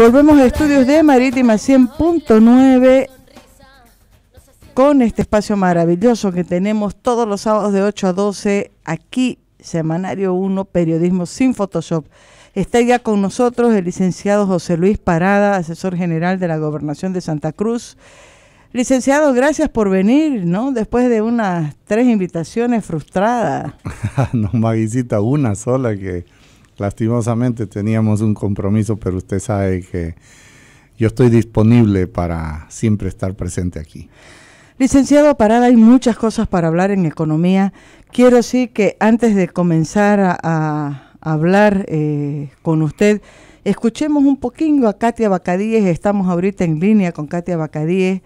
Volvemos a estudios de Marítima 100.9 con este espacio maravilloso que tenemos todos los sábados de 8 a 12 aquí, Semanario 1, Periodismo sin Photoshop. Está ya con nosotros el licenciado José Luis Parada, asesor general de la Gobernación de Santa Cruz. Licenciado, gracias por venir, ¿no? Después de unas tres invitaciones frustradas. no, Maguicita, una sola que lastimosamente teníamos un compromiso, pero usted sabe que yo estoy disponible para siempre estar presente aquí. Licenciado Parada, hay muchas cosas para hablar en economía. Quiero sí que antes de comenzar a, hablar eh, con usted, escuchemos un poquito a Katia Bacadíes. Estamos ahorita en línea con Katia Bacadíes.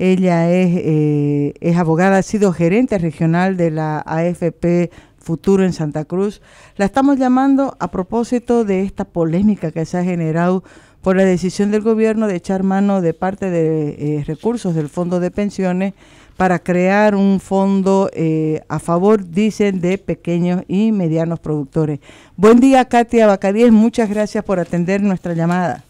Ella es, eh, es abogada, ha sido gerente regional de la AFP Futuro en Santa Cruz. La estamos llamando a propósito de esta polémica que se ha generado por la decisión del gobierno de echar mano de parte de eh, recursos del Fondo de Pensiones para crear un fondo eh, a favor, dicen, de pequeños y medianos productores. Buen día, Katia Bacadíes. Muchas gracias por atender nuestra llamada.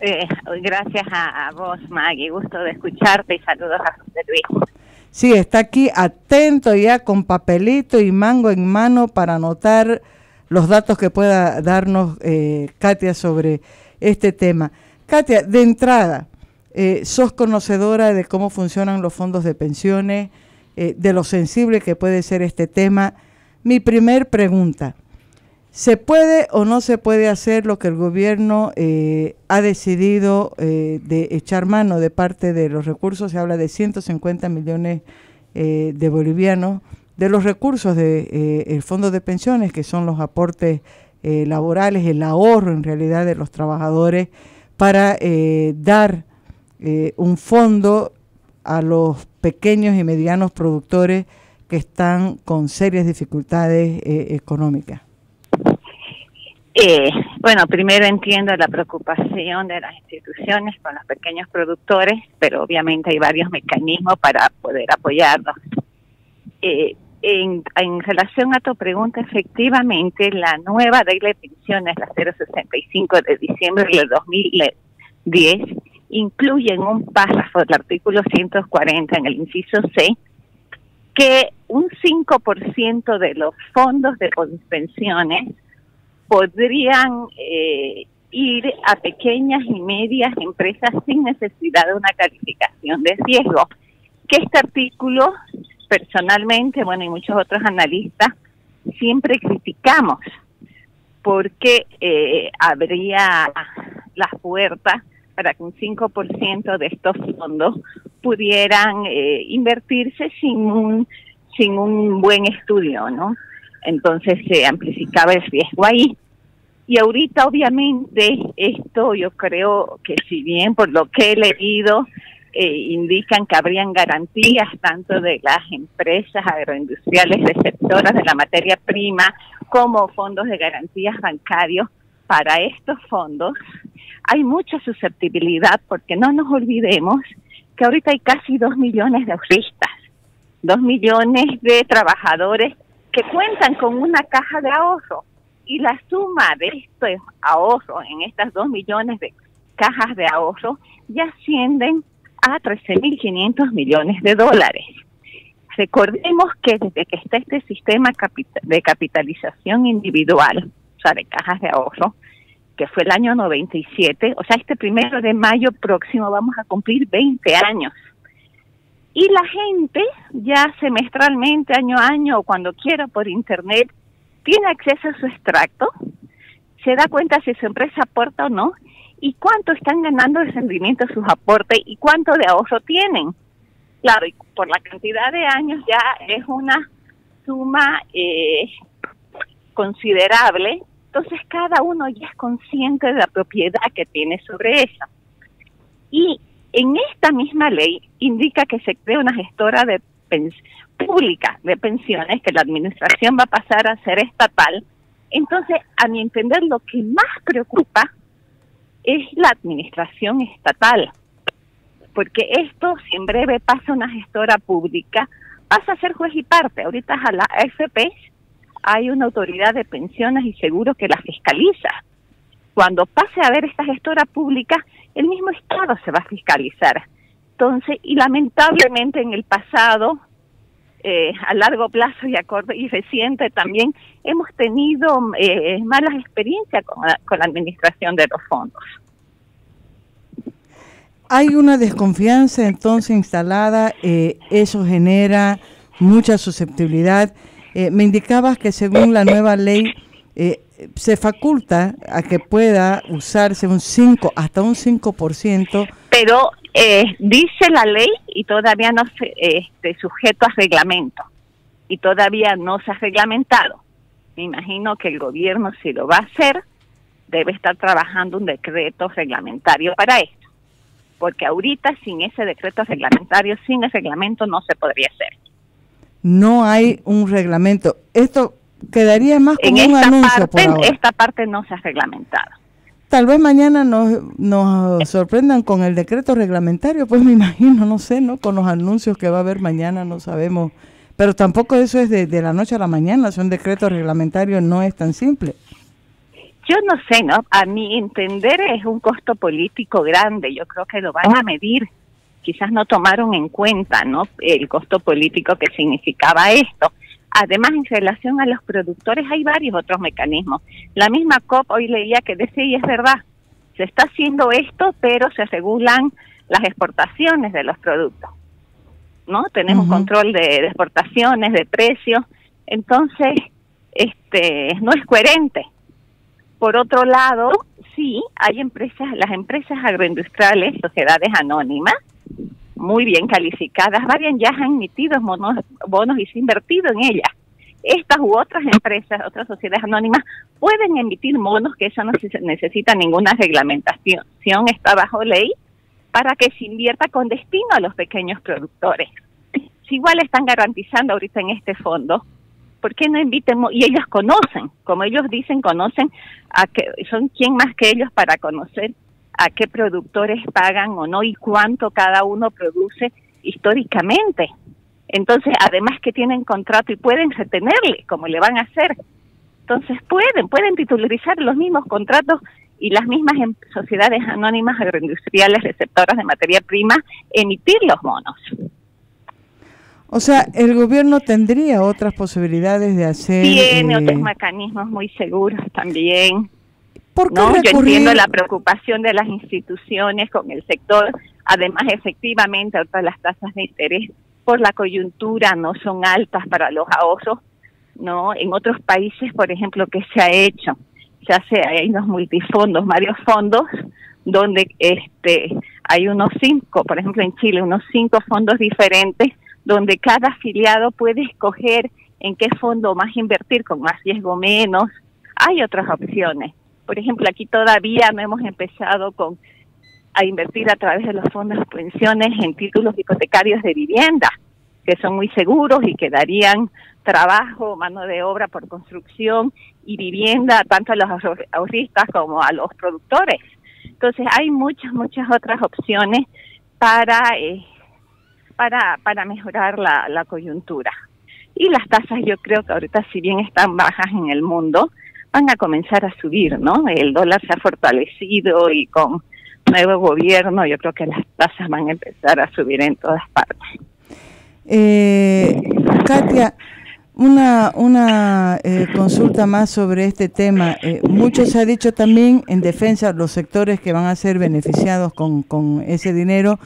Eh, gracias a, vos, Maggie. Gusto de escucharte y saludos a José Luis. Sí, está aquí atento ya con papelito y mango en mano para anotar los datos que pueda darnos eh, Katia sobre este tema. Katia, de entrada, eh, sos conocedora de cómo funcionan los fondos de pensiones, de lo sensible que puede ser este tema. Mi primer pregunta, ¿Se puede o no se puede hacer lo que el gobierno eh, ha decidido eh, de echar mano de parte de los recursos? Se habla de 150 millones eh, de bolivianos, de los recursos del fondo de pensiones, que son los aportes laborales, el ahorro en realidad de los trabajadores, para dar un fondo a los pequeños y medianos productores que están con serias dificultades económicas. Eh, bueno, primero entiendo la preocupación de las instituciones con los pequeños productores, pero obviamente hay varios mecanismos para poder apoyarlos. Eh, en, relación a tu pregunta, efectivamente, la nueva ley de pensiones, la 065 de diciembre del 2010, incluye en un párrafo del artículo 140 en el inciso C que un 5% de los fondos de pensiones podrían eh, ir a pequeñas y medias empresas sin necesidad de una calificación de riesgo. Que este artículo, personalmente, bueno, y muchos otros analistas, siempre criticamos porque eh, habría las puertas para que un 5% de estos fondos pudieran eh, invertirse sin un, sin un buen estudio, ¿no? Entonces se amplificaba el riesgo ahí. Y ahorita obviamente esto yo creo que si bien por lo que he leído eh, indican que habrían garantías tanto de las empresas agroindustriales receptoras de la materia prima como fondos de garantías bancarios para estos fondos, hay mucha susceptibilidad porque no nos olvidemos que ahorita hay casi dos millones de ahorristas, dos millones de trabajadores que cuentan con una caja de ahorro y la suma de estos ahorros en estas dos millones de cajas de ahorro ya ascienden a 13.500 millones de dólares. Recordemos que desde que está este sistema de capitalización individual, o sea, de cajas de ahorro, que fue el año 97, o sea, este primero de mayo próximo vamos a cumplir 20 años y la gente ya semestralmente, año a año o cuando quiera por internet, tiene acceso a su extracto, se da cuenta si su empresa aporta o no y cuánto están ganando de rendimiento sus aportes y cuánto de ahorro tienen. Claro, y por la cantidad de años ya es una suma eh, considerable, entonces cada uno ya es consciente de la propiedad que tiene sobre eso. Y en esta misma ley indica que se crea una gestora de pública de pensiones, que la administración va a pasar a ser estatal. Entonces, a mi entender, lo que más preocupa es la administración estatal, porque esto, si en breve pasa una gestora pública, pasa a ser juez y parte. Ahorita a la AFP hay una autoridad de pensiones y seguros que la fiscaliza. cuando pase a ver esta gestora pública, el mismo Estado se va a fiscalizar. Entonces, y lamentablemente en el pasado, eh, a largo plazo y, acorde, y reciente también, hemos tenido eh, malas experiencias con la administración de los fondos. Hay una desconfianza entonces instalada, eh, eso genera mucha susceptibilidad. Me indicabas que según la nueva ley se faculta a que pueda usarse un 5, hasta un 5%. Pero dice la ley y todavía no se este, sujeto a reglamento y todavía no se ha reglamentado. Me imagino que el gobierno si lo va a hacer debe estar trabajando un decreto reglamentario para esto porque ahorita sin ese decreto reglamentario, sin el reglamento no se podría hacer. No hay un reglamento. Esto quedaría más como en un esta anuncio parte, por ahora. Esta parte no se ha reglamentado. Tal vez mañana nos, nos sorprendan con el decreto reglamentario, pues me imagino, no sé, ¿no? Con los anuncios que va a haber mañana, no sabemos. Pero tampoco eso es de, de la noche a la mañana, son decretos reglamentarios, no es tan simple. Yo no sé, ¿no? A mi entender es un costo político grande. Yo creo que lo van a medir. Quizás no tomaron en cuenta, ¿no? El costo político que significaba esto. Además, en relación a los productores, hay varios otros mecanismos. La misma COP hoy leía que decía, y es verdad, se está haciendo esto, pero se regulan las exportaciones de los productos. ¿No? Tenemos control de, de exportaciones, de precios. Entonces, este, no es coherente. Por otro lado, sí, hay empresas, las empresas agroindustriales, sociedades anónimas, muy bien calificadas, varias ya han emitido monos, bonos y se ha invertido en ellas. Estas u otras empresas, otras sociedades anónimas, pueden emitir bonos que eso no se necesita ninguna reglamentación, está bajo ley, para que se invierta con destino a los pequeños productores. Si igual están garantizando ahorita en este fondo, ¿por qué no inviten? Y ellos conocen, como ellos dicen, conocen a que son quién más que ellos para conocer a qué productores pagan o no y cuánto cada uno produce históricamente. Entonces, además que tienen contrato y pueden retenerle, como le van a hacer. Entonces, pueden, pueden titularizar los mismos contratos y las mismas em- sociedades anónimas agroindustriales receptoras de materia prima emitir los bonos. O sea, el gobierno tendría otras posibilidades de hacer... Tiene eh, otros mecanismos muy seguros también. ¿Por qué ¿no? Yo entiendo la preocupación de las instituciones con el sector. Además, efectivamente, ahorita las tasas de interés por la coyuntura no son altas para los ahorros, ¿no? En otros países, por ejemplo, ¿qué se ha hecho? Se hace, hay unos multifondos, varios fondos, donde este hay unos cinco, por ejemplo, en Chile, unos cinco fondos diferentes, donde cada afiliado puede escoger en qué fondo más invertir, con más riesgo menos. Hay otras opciones. Por ejemplo, aquí todavía no hemos empezado con a invertir a través de los fondos de pensiones en títulos hipotecarios de vivienda, que son muy seguros y que darían trabajo, mano de obra por construcción y vivienda tanto a los ahor- ahorristas como a los productores. Entonces hay muchas, muchas otras opciones para, eh, para, para mejorar la, la coyuntura. Y las tasas yo creo que ahorita si bien están bajas en el mundo, van a comenzar a subir, ¿no? El dólar se ha fortalecido y con nuevo gobierno yo creo que las tasas van a empezar a subir en todas partes. Eh, Katia, una, una eh, consulta más sobre este tema. Eh, mucho se ha dicho también en defensa de los sectores que van a ser beneficiados con, con ese dinero.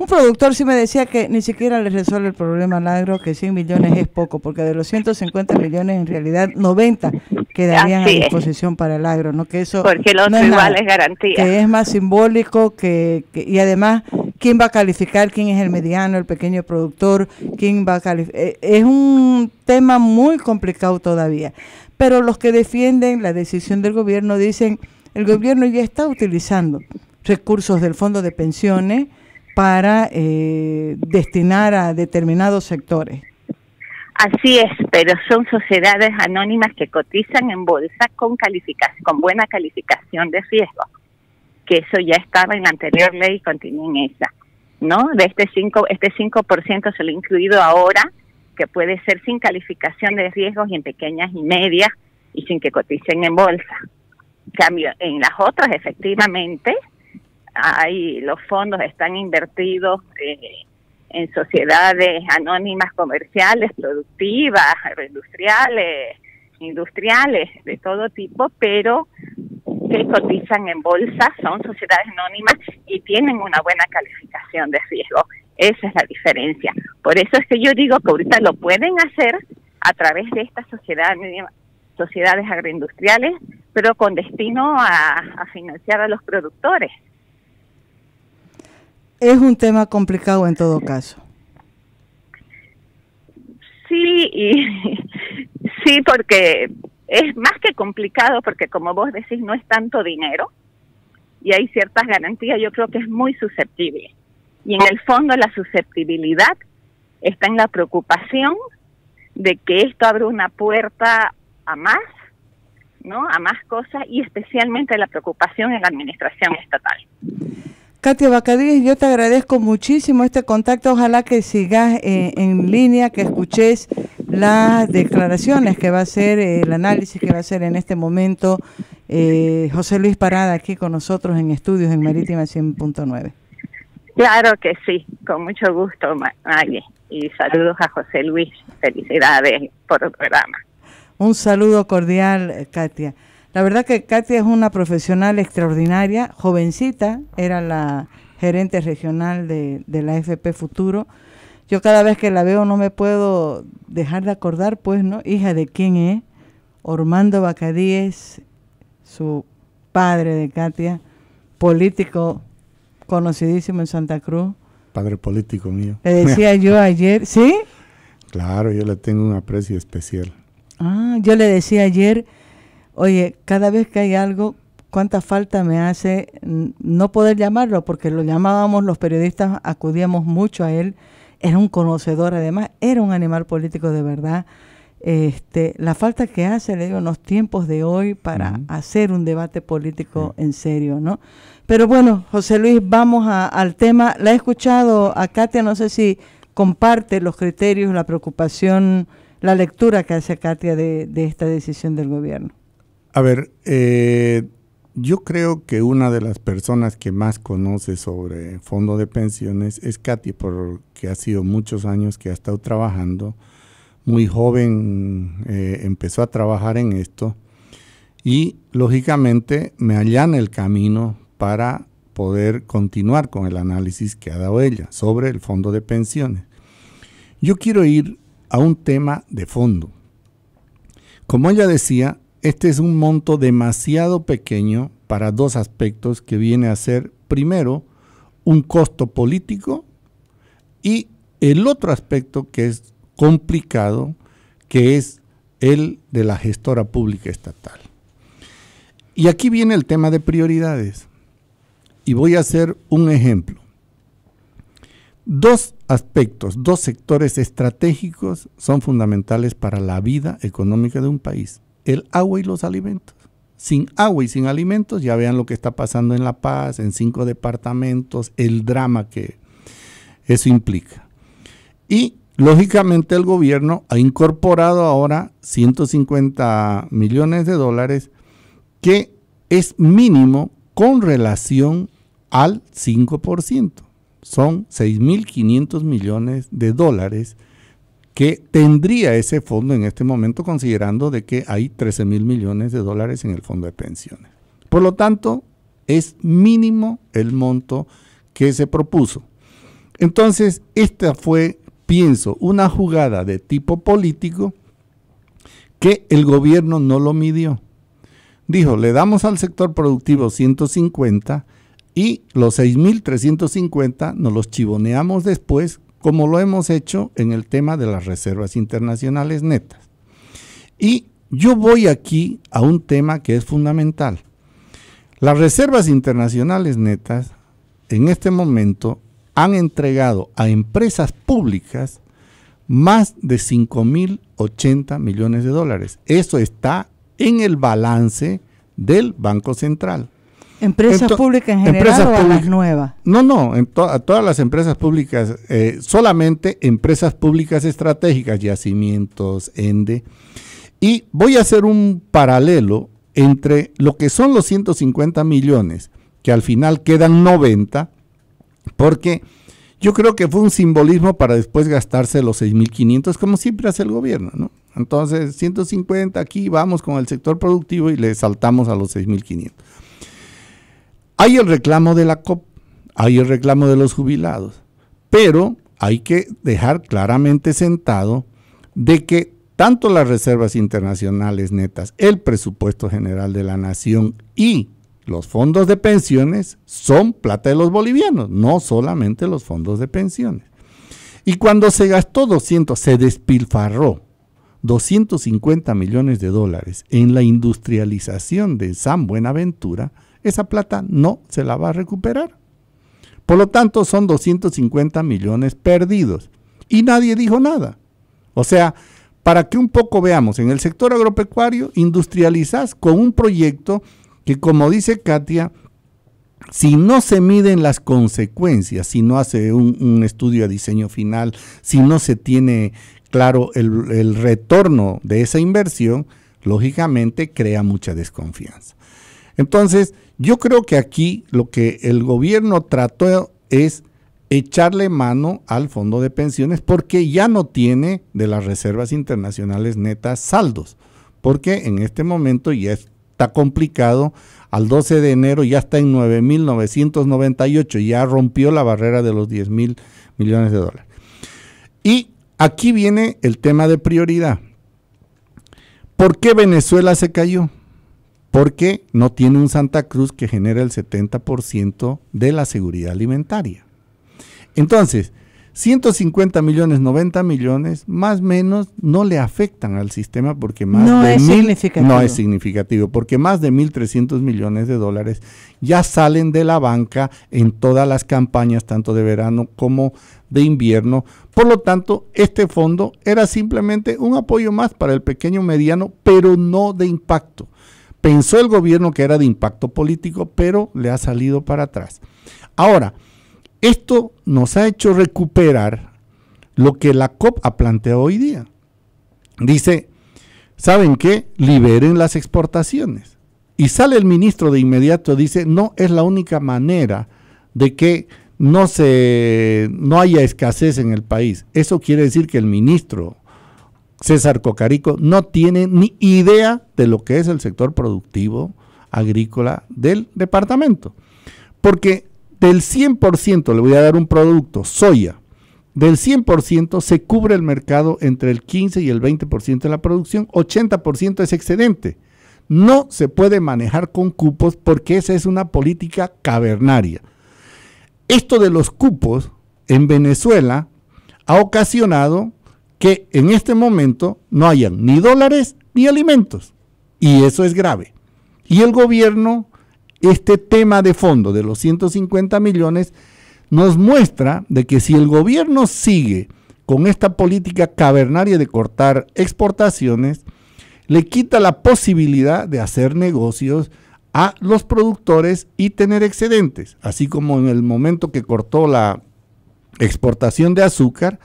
Un productor sí me decía que ni siquiera le resuelve el problema al agro, que 100 millones es poco, porque de los 150 millones en realidad 90 quedarían Así a es. disposición para el agro, ¿no? Que eso Porque otro no es nada garantía. que es más simbólico que, que- y además quién va a calificar quién es el mediano el pequeño productor quién va a calificar es un tema muy complicado todavía pero los que defienden la decisión del gobierno dicen el gobierno ya está utilizando recursos del fondo de pensiones para eh, destinar a determinados sectores Así es, pero son sociedades anónimas que cotizan en bolsa con calificación, con buena calificación de riesgo, que eso ya estaba en la anterior ley y continúa en esa, ¿no? De este 5 este 5% se lo ha incluido ahora, que puede ser sin calificación de riesgos y en pequeñas y medias y sin que coticen en bolsa. cambio, en las otras efectivamente, hay los fondos están invertidos eh, en sociedades anónimas comerciales, productivas, industriales, industriales de todo tipo, pero que cotizan en bolsa, son sociedades anónimas y tienen una buena calificación de riesgo. Esa es la diferencia. Por eso es que yo digo que ahorita lo pueden hacer a través de estas sociedades, sociedades agroindustriales, pero con destino a financiar a los productores. Es un tema complicado en todo caso. Sí, y sí, porque es más que complicado, porque como vos decís, no es tanto dinero y hay ciertas garantías, yo creo que es muy susceptible. Y en el fondo la susceptibilidad está en la preocupación de que esto abre una puerta a más, ¿no? A más cosas y especialmente la preocupación en la administración estatal. Katia Bacadíes, yo te agradezco muchísimo este contacto. Ojalá que sigas eh, en línea, que escuches las declaraciones que va a hacer, eh, el análisis que va a hacer en este momento eh, José Luis Parada aquí con nosotros en estudios en Marítima 100.9. Claro que sí, con mucho gusto, Maggie. Y saludos a José Luis. Felicidades por el programa. Un saludo cordial, Katia. La verdad que Katia es una profesional extraordinaria, jovencita, era la gerente regional de, la FP Futuro. Yo cada vez que la veo no me puedo dejar de acordar, pues, ¿no? Hija de quién es, Ormando Bacadíes, su padre de Katia, político conocidísimo en Santa Cruz. Padre político mío. Le decía yo ayer, ¿sí? Claro, yo le tengo un aprecio especial. Ah, yo le decía ayer Oye, cada vez que hay algo, cuánta falta me hace no poder llamarlo, porque lo llamábamos los periodistas, acudíamos mucho a él, era un conocedor, además, era un animal político de verdad. Este, la falta que hace, le digo, en los tiempos de hoy para hacer un debate político en serio, ¿no? Pero bueno, José Luis, vamos al tema. La he escuchado a Katia, no sé si comparte los criterios, la preocupación, la lectura que hace Katia de esta decisión del gobierno. A ver, eh, yo creo que una de las personas que más conoce sobre fondo de pensiones es Katy, porque ha sido muchos años que ha estado trabajando. Muy joven eh, empezó a trabajar en esto y lógicamente me allana el camino para poder continuar con el análisis que ha dado ella sobre el fondo de pensiones. Yo quiero ir a un tema de fondo. Como ella decía, este es un monto demasiado pequeño para dos aspectos que viene a ser, primero, un costo político y el otro aspecto que es complicado, que es el de la gestora pública estatal. Y aquí viene el tema de prioridades. Y voy a hacer un ejemplo. Dos aspectos, dos sectores estratégicos son fundamentales para la vida económica de un país el agua y los alimentos. Sin agua y sin alimentos, ya vean lo que está pasando en La Paz, en cinco departamentos, el drama que eso implica. Y lógicamente el gobierno ha incorporado ahora 150 millones de dólares, que es mínimo con relación al 5%. Son 6.500 millones de dólares que tendría ese fondo en este momento considerando de que hay 13 mil millones de dólares en el fondo de pensiones. Por lo tanto, es mínimo el monto que se propuso. Entonces, esta fue, pienso, una jugada de tipo político que el gobierno no lo midió. Dijo, le damos al sector productivo 150 y los 6.350 nos los chivoneamos después como lo hemos hecho en el tema de las reservas internacionales netas. Y yo voy aquí a un tema que es fundamental. Las reservas internacionales netas en este momento han entregado a empresas públicas más de 5.080 millones de dólares. Eso está en el balance del Banco Central. ¿Empresas públicas en general o a las nuevas? No, no, en a todas las empresas públicas, eh, solamente empresas públicas estratégicas, yacimientos, ENDE. Y voy a hacer un paralelo entre lo que son los 150 millones, que al final quedan 90, porque yo creo que fue un simbolismo para después gastarse los 6.500, como siempre hace el gobierno, ¿no? Entonces, 150 aquí, vamos con el sector productivo y le saltamos a los 6.500. Hay el reclamo de la COP, hay el reclamo de los jubilados, pero hay que dejar claramente sentado de que tanto las reservas internacionales netas, el presupuesto general de la nación y los fondos de pensiones son plata de los bolivianos, no solamente los fondos de pensiones. Y cuando se gastó 200, se despilfarró 250 millones de dólares en la industrialización de San Buenaventura, esa plata no se la va a recuperar. Por lo tanto, son 250 millones perdidos. Y nadie dijo nada. O sea, para que un poco veamos, en el sector agropecuario industrializas con un proyecto que, como dice Katia, si no se miden las consecuencias, si no hace un, estudio de diseño final, si no se tiene claro el retorno de esa inversión, lógicamente crea mucha desconfianza. Entonces, yo creo que aquí lo que el gobierno trató es echarle mano al fondo de pensiones porque ya no tiene de las reservas internacionales netas saldos, porque en este momento ya está complicado, al 12 de enero ya está en 9.998, ya rompió la barrera de los 10 mil millones de dólares. Y aquí viene el tema de prioridad. ¿Por qué Venezuela se cayó? Porque no tiene un Santa Cruz que genera el 70% de la seguridad alimentaria. Entonces, 150 millones, 90 millones, más o menos no le afectan al sistema porque más no de es mil, significativo. no es significativo, porque más de 1.300 millones de dólares ya salen de la banca en todas las campañas, tanto de verano como de invierno. Por lo tanto, este fondo era simplemente un apoyo más para el pequeño mediano, pero no de impacto. Pensó el gobierno que era de impacto político, pero le ha salido para atrás. Ahora, esto nos ha hecho recuperar lo que la COP ha planteado hoy día. Dice, ¿saben qué? Liberen las exportaciones. Y sale el ministro de inmediato, dice, no es la única manera de que no, se, no haya escasez en el país. Eso quiere decir que el ministro César Cocarico no tiene ni idea de lo que es el sector productivo agrícola del departamento. Porque del 100%, le voy a dar un producto, soya, del 100% se cubre el mercado entre el 15 y el 20% de la producción, 80% es excedente. No se puede manejar con cupos porque esa es una política cavernaria. Esto de los cupos en Venezuela ha ocasionado que en este momento no hayan ni dólares ni alimentos. Y eso es grave. Y el gobierno, este tema de fondo de los 150 millones, nos muestra de que si el gobierno sigue con esta política cavernaria de cortar exportaciones, le quita la posibilidad de hacer negocios a los productores y tener excedentes, así como en el momento que cortó la exportación de azúcar,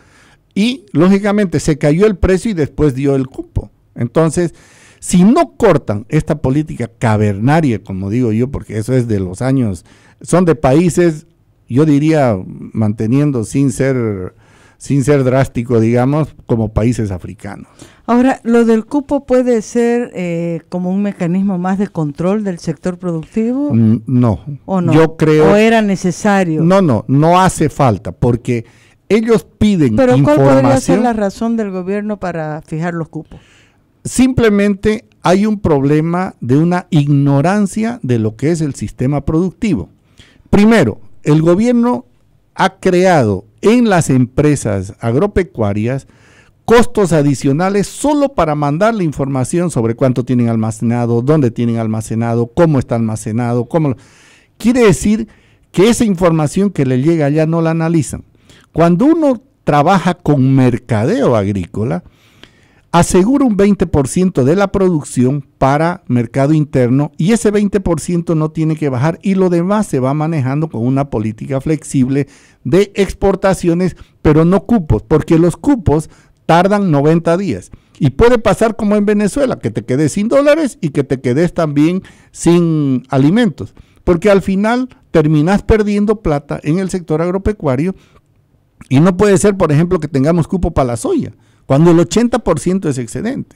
y lógicamente se cayó el precio y después dio el cupo. Entonces, si no cortan esta política cavernaria, como digo yo, porque eso es de los años, son de países, yo diría, manteniendo sin ser, sin ser drástico, digamos, como países africanos. Ahora, lo del cupo puede ser eh, como un mecanismo más de control del sector productivo. Mm, no. ¿O no? Yo creo. ¿O era necesario? No, no, no hace falta, porque ellos piden Pero ¿cuál podría ser información. la razón del gobierno para fijar los cupos? Simplemente hay un problema de una ignorancia de lo que es el sistema productivo. Primero, el gobierno ha creado en las empresas agropecuarias costos adicionales solo para mandar la información sobre cuánto tienen almacenado, dónde tienen almacenado, cómo está almacenado, cómo quiere decir que esa información que le llega allá no la analizan. Cuando uno trabaja con mercadeo agrícola, asegura un 20% de la producción para mercado interno y ese 20% no tiene que bajar y lo demás se va manejando con una política flexible de exportaciones, pero no cupos, porque los cupos tardan 90 días. Y puede pasar como en Venezuela, que te quedes sin dólares y que te quedes también sin alimentos. Porque al final terminas perdiendo plata en el sector agropecuario y no puede ser, por ejemplo, que tengamos cupo para la soya, cuando el 80% es excedente.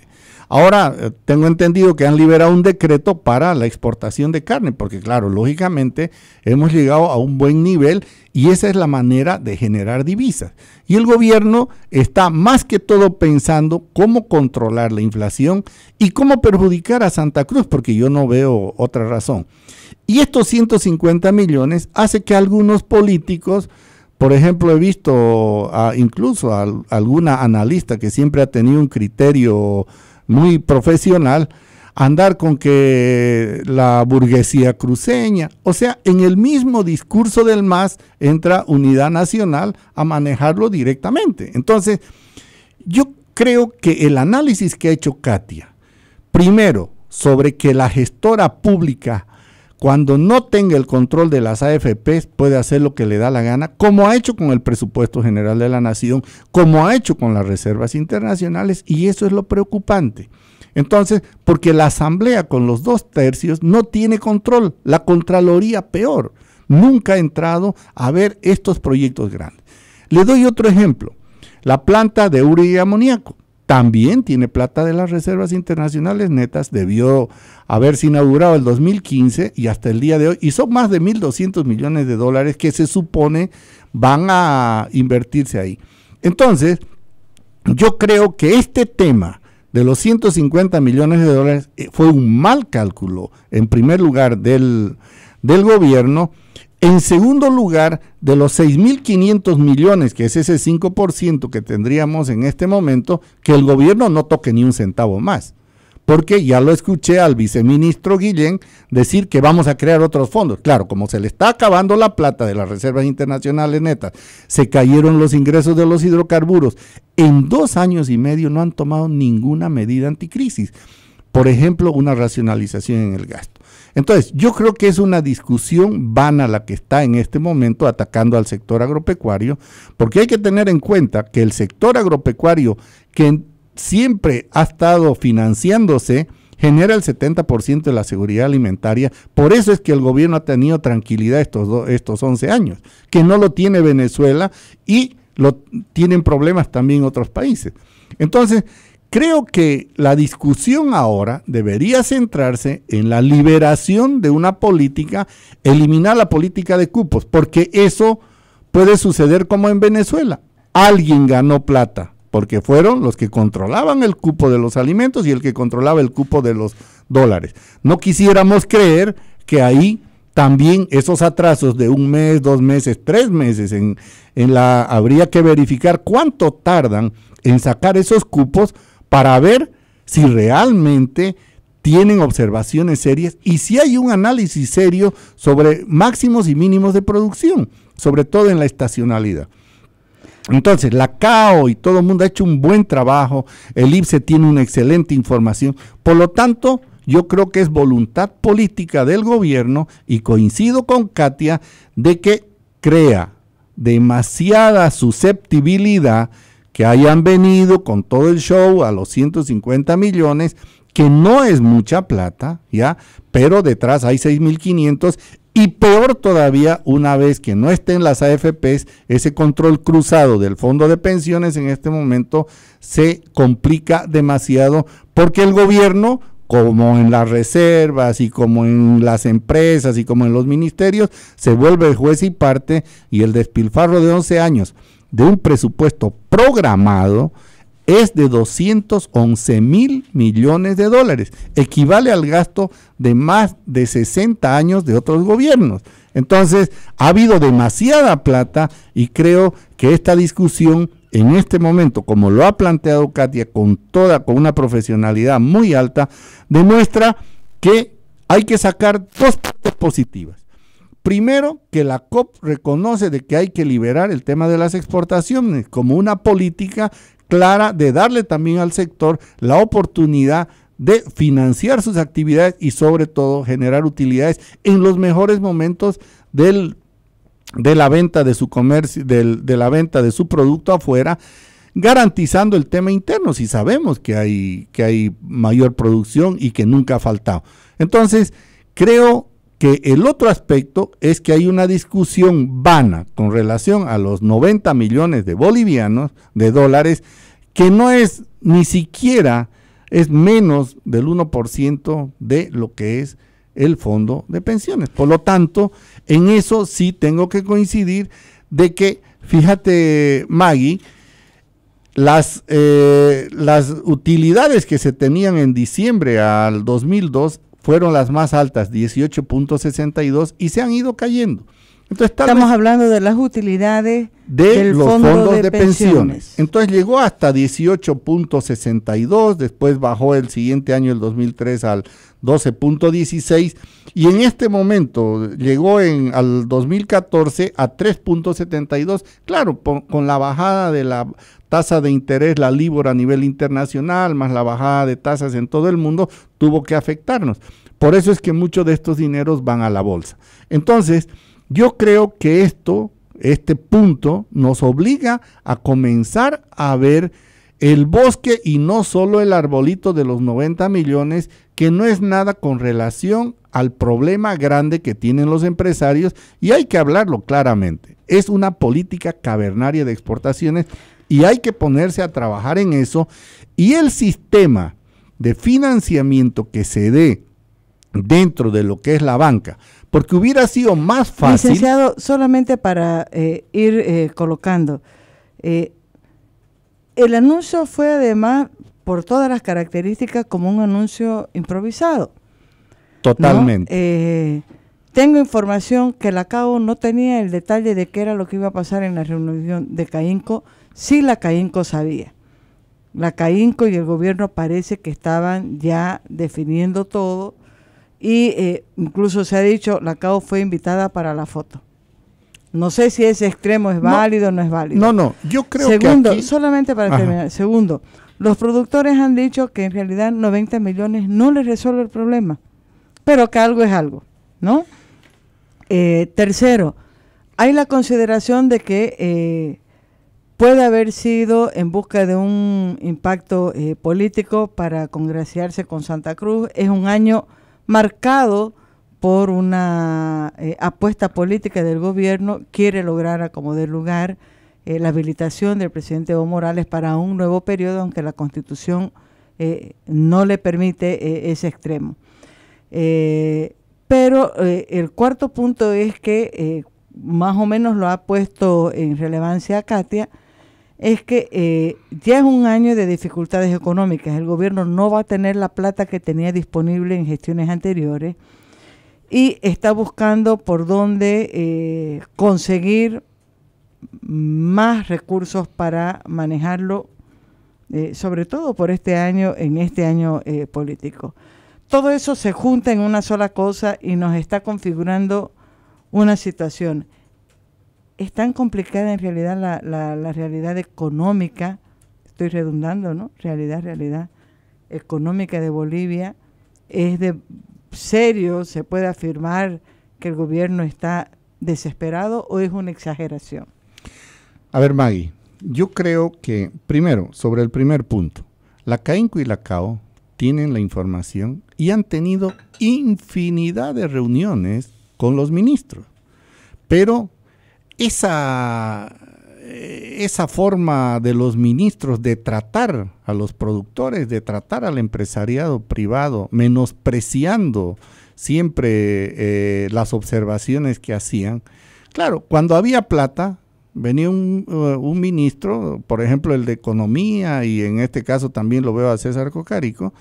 Ahora, eh, tengo entendido que han liberado un decreto para la exportación de carne, porque claro, lógicamente hemos llegado a un buen nivel y esa es la manera de generar divisas. Y el gobierno está más que todo pensando cómo controlar la inflación y cómo perjudicar a Santa Cruz, porque yo no veo otra razón. Y estos 150 millones hace que algunos políticos por ejemplo, he visto incluso a, alguna analista que siempre ha tenido un criterio muy profesional, andar con que la burguesía cruceña, o sea, en el mismo discurso del MAS entra Unidad Nacional a manejarlo directamente. Entonces, yo creo que el análisis que ha hecho Katia, primero, sobre que la gestora pública, cuando no tenga el control de las AFPs, puede hacer lo que le da la gana, como ha hecho con el presupuesto general de la nación, como ha hecho con las reservas internacionales, y eso es lo preocupante. Entonces, porque la Asamblea con los dos tercios no tiene control, la Contraloría peor, nunca ha entrado a ver estos proyectos grandes. Le doy otro ejemplo, la planta de urea y amoníaco también tiene plata de las reservas internacionales netas, debió haberse inaugurado el 2015 y hasta el día de hoy, y son más de 1.200 millones de dólares que se supone van a invertirse ahí. Entonces, yo creo que este tema de los 150 millones de dólares eh, fue un mal cálculo, en primer lugar, del, del gobierno, en segundo lugar, de los 6.500 millones, que es ese 5% que tendríamos en este momento, que el gobierno no toque ni un centavo más. Porque ya lo escuché al viceministro Guillén decir que vamos a crear otros fondos. Claro, como se le está acabando la plata de las reservas internacionales netas, se cayeron los ingresos de los hidrocarburos. En dos años y medio no han tomado ninguna medida anticrisis. Por ejemplo, una racionalización en el gasto. Entonces, yo creo que es una discusión vana la que está en este momento atacando al sector agropecuario, porque hay que tener en cuenta que el sector agropecuario, que siempre ha estado financiándose, genera el 70% de la seguridad alimentaria. Por eso es que el gobierno ha tenido tranquilidad estos, estos 11 años, que no lo tiene Venezuela y lo tienen problemas también otros países. Entonces, Creo que la discusión ahora debería centrarse en la liberación de una política, eliminar la política de cupos, porque eso puede suceder como en Venezuela. Alguien ganó plata, porque fueron los que controlaban el cupo de los alimentos y el que controlaba el cupo de los dólares. No quisiéramos creer que ahí también esos atrasos de un mes, dos meses, tres meses, en, en la, habría que verificar cuánto tardan en sacar esos cupos para ver si realmente tienen observaciones serias y si hay un análisis serio sobre máximos y mínimos de producción, sobre todo en la estacionalidad. Entonces, la CAO y todo el mundo ha hecho un buen trabajo, el IPSE tiene una excelente información, por lo tanto, yo creo que es voluntad política del gobierno y coincido con Katia de que crea demasiada susceptibilidad que hayan venido con todo el show a los 150 millones, que no es mucha plata, ¿ya? Pero detrás hay 6.500 y peor todavía, una vez que no estén las AFPs, ese control cruzado del fondo de pensiones en este momento se complica demasiado porque el gobierno, como en las reservas y como en las empresas y como en los ministerios, se vuelve juez y parte y el despilfarro de 11 años de un presupuesto programado es de 211 mil millones de dólares. Equivale al gasto de más de 60 años de otros gobiernos. Entonces, ha habido demasiada plata y creo que esta discusión en este momento, como lo ha planteado Katia con toda, con una profesionalidad muy alta, demuestra que hay que sacar dos partes positivas. Primero, que la COP reconoce de que hay que liberar el tema de las exportaciones como una política clara de darle también al sector la oportunidad de financiar sus actividades y sobre todo generar utilidades en los mejores momentos del, de la venta de su comercio, de la venta de su producto afuera garantizando el tema interno, si sabemos que hay, que hay mayor producción y que nunca ha faltado. Entonces, creo que el otro aspecto es que hay una discusión vana con relación a los 90 millones de bolivianos, de dólares, que no es ni siquiera, es menos del 1% de lo que es el fondo de pensiones. Por lo tanto, en eso sí tengo que coincidir de que, fíjate Maggie, las, eh, las utilidades que se tenían en diciembre al 2002 fueron las más altas, 18.62, y se han ido cayendo. Entonces, Estamos hablando de las utilidades de los fondos de, pensiones. Entonces llegó hasta 18.62, después bajó el siguiente año, el 2003, al 12.16 y en este momento llegó en al 2014 a 3.72. Claro, con la bajada de la tasa de interés, la LIBOR a nivel internacional, más la bajada de tasas en todo el mundo, tuvo que afectarnos. Por eso es que muchos de estos dineros van a la bolsa. Entonces, yo creo que esto, este punto, nos obliga a comenzar a ver el bosque y no solo el arbolito de los 90 millones, que no es nada con relación al problema grande que tienen los empresarios y hay que hablarlo claramente. Es una política cavernaria de exportaciones y hay que ponerse a trabajar en eso y el sistema de financiamiento que se dé dentro de lo que es la banca, porque hubiera sido más fácil. Licenciado, solamente para eh, ir eh, colocando, eh, el anuncio fue además, por todas las características, como un anuncio improvisado. Totalmente. tengo información que la CAO no tenía el detalle de qué era lo que iba a pasar en la reunión de CAINCO, sí la CAINCO sabía. La CAINCO y el gobierno parece que estaban ya definiendo todo y eh, incluso se ha dicho, la CAO fue invitada para la foto. No sé si ese extremo es válido o no es válido. No, no, yo creo Segundo, que solamente para terminar. Segundo, los productores han dicho que en realidad 90 millones no les resuelve el problema, pero que algo es algo, ¿no? Eh, tercero, hay la consideración de que eh, puede haber sido en busca de un impacto político para congraciarse con Santa Cruz. Es un año marcado por una eh, apuesta política del gobierno, quiere lograr a como de lugar eh, la habilitación del presidente Evo Morales para un nuevo periodo, aunque la constitución eh, no le permite ese extremo. pero el cuarto punto es que más o menos lo ha puesto en relevancia Katia, es que eh, ya es un año de dificultades económicas. El gobierno no va a tener la plata que tenía disponible en gestiones anteriores y está buscando por dónde eh, conseguir más recursos para manejarlo, eh, sobre todo por este año, en este año político. Todo eso se junta en una sola cosa y nos está configurando una situación es tan complicada en realidad la, realidad económica, estoy redundando, ¿no? Realidad, realidad económica de Bolivia, es de serio, se puede afirmar que el gobierno está desesperado o es una exageración. A ver, Maggie, yo creo que, primero, sobre el primer punto, la CAINCO y la CAO tienen la información y han tenido infinidad de reuniones con los ministros, pero esa, eh, esa forma de los ministros de tratar a los productores, de tratar al empresariado privado, menospreciando siempre eh, las observaciones que hacían. Claro, cuando había plata, venía un, uh, un, ministro, por ejemplo el de Economía, y en este caso también lo veo a César Cocarico,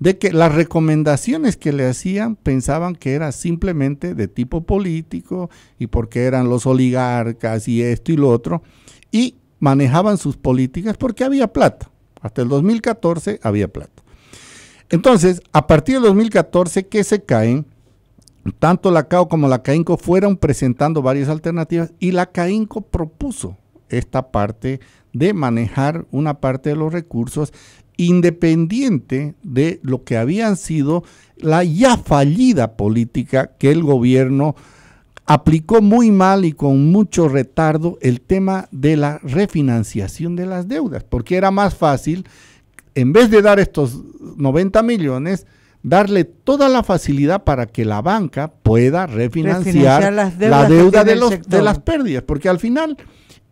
de que las recomendaciones que le hacían pensaban que era simplemente de tipo político y porque eran los oligarcas y esto y lo otro, y manejaban sus políticas porque había plata. Hasta el 2014 había plata. Entonces, a partir del 2014 que se caen, tanto la CAO como la CAINCO fueron presentando varias alternativas y la CAINCO propuso esta parte de manejar una parte de los recursos independiente de lo que habían sido la ya fallida política que el gobierno aplicó muy mal y con mucho retardo el tema de la refinanciación de las deudas, porque era más fácil, en vez de dar estos 90 millones, darle toda la facilidad para que la banca pueda refinanciar, la deuda de, los, de las pérdidas, porque al final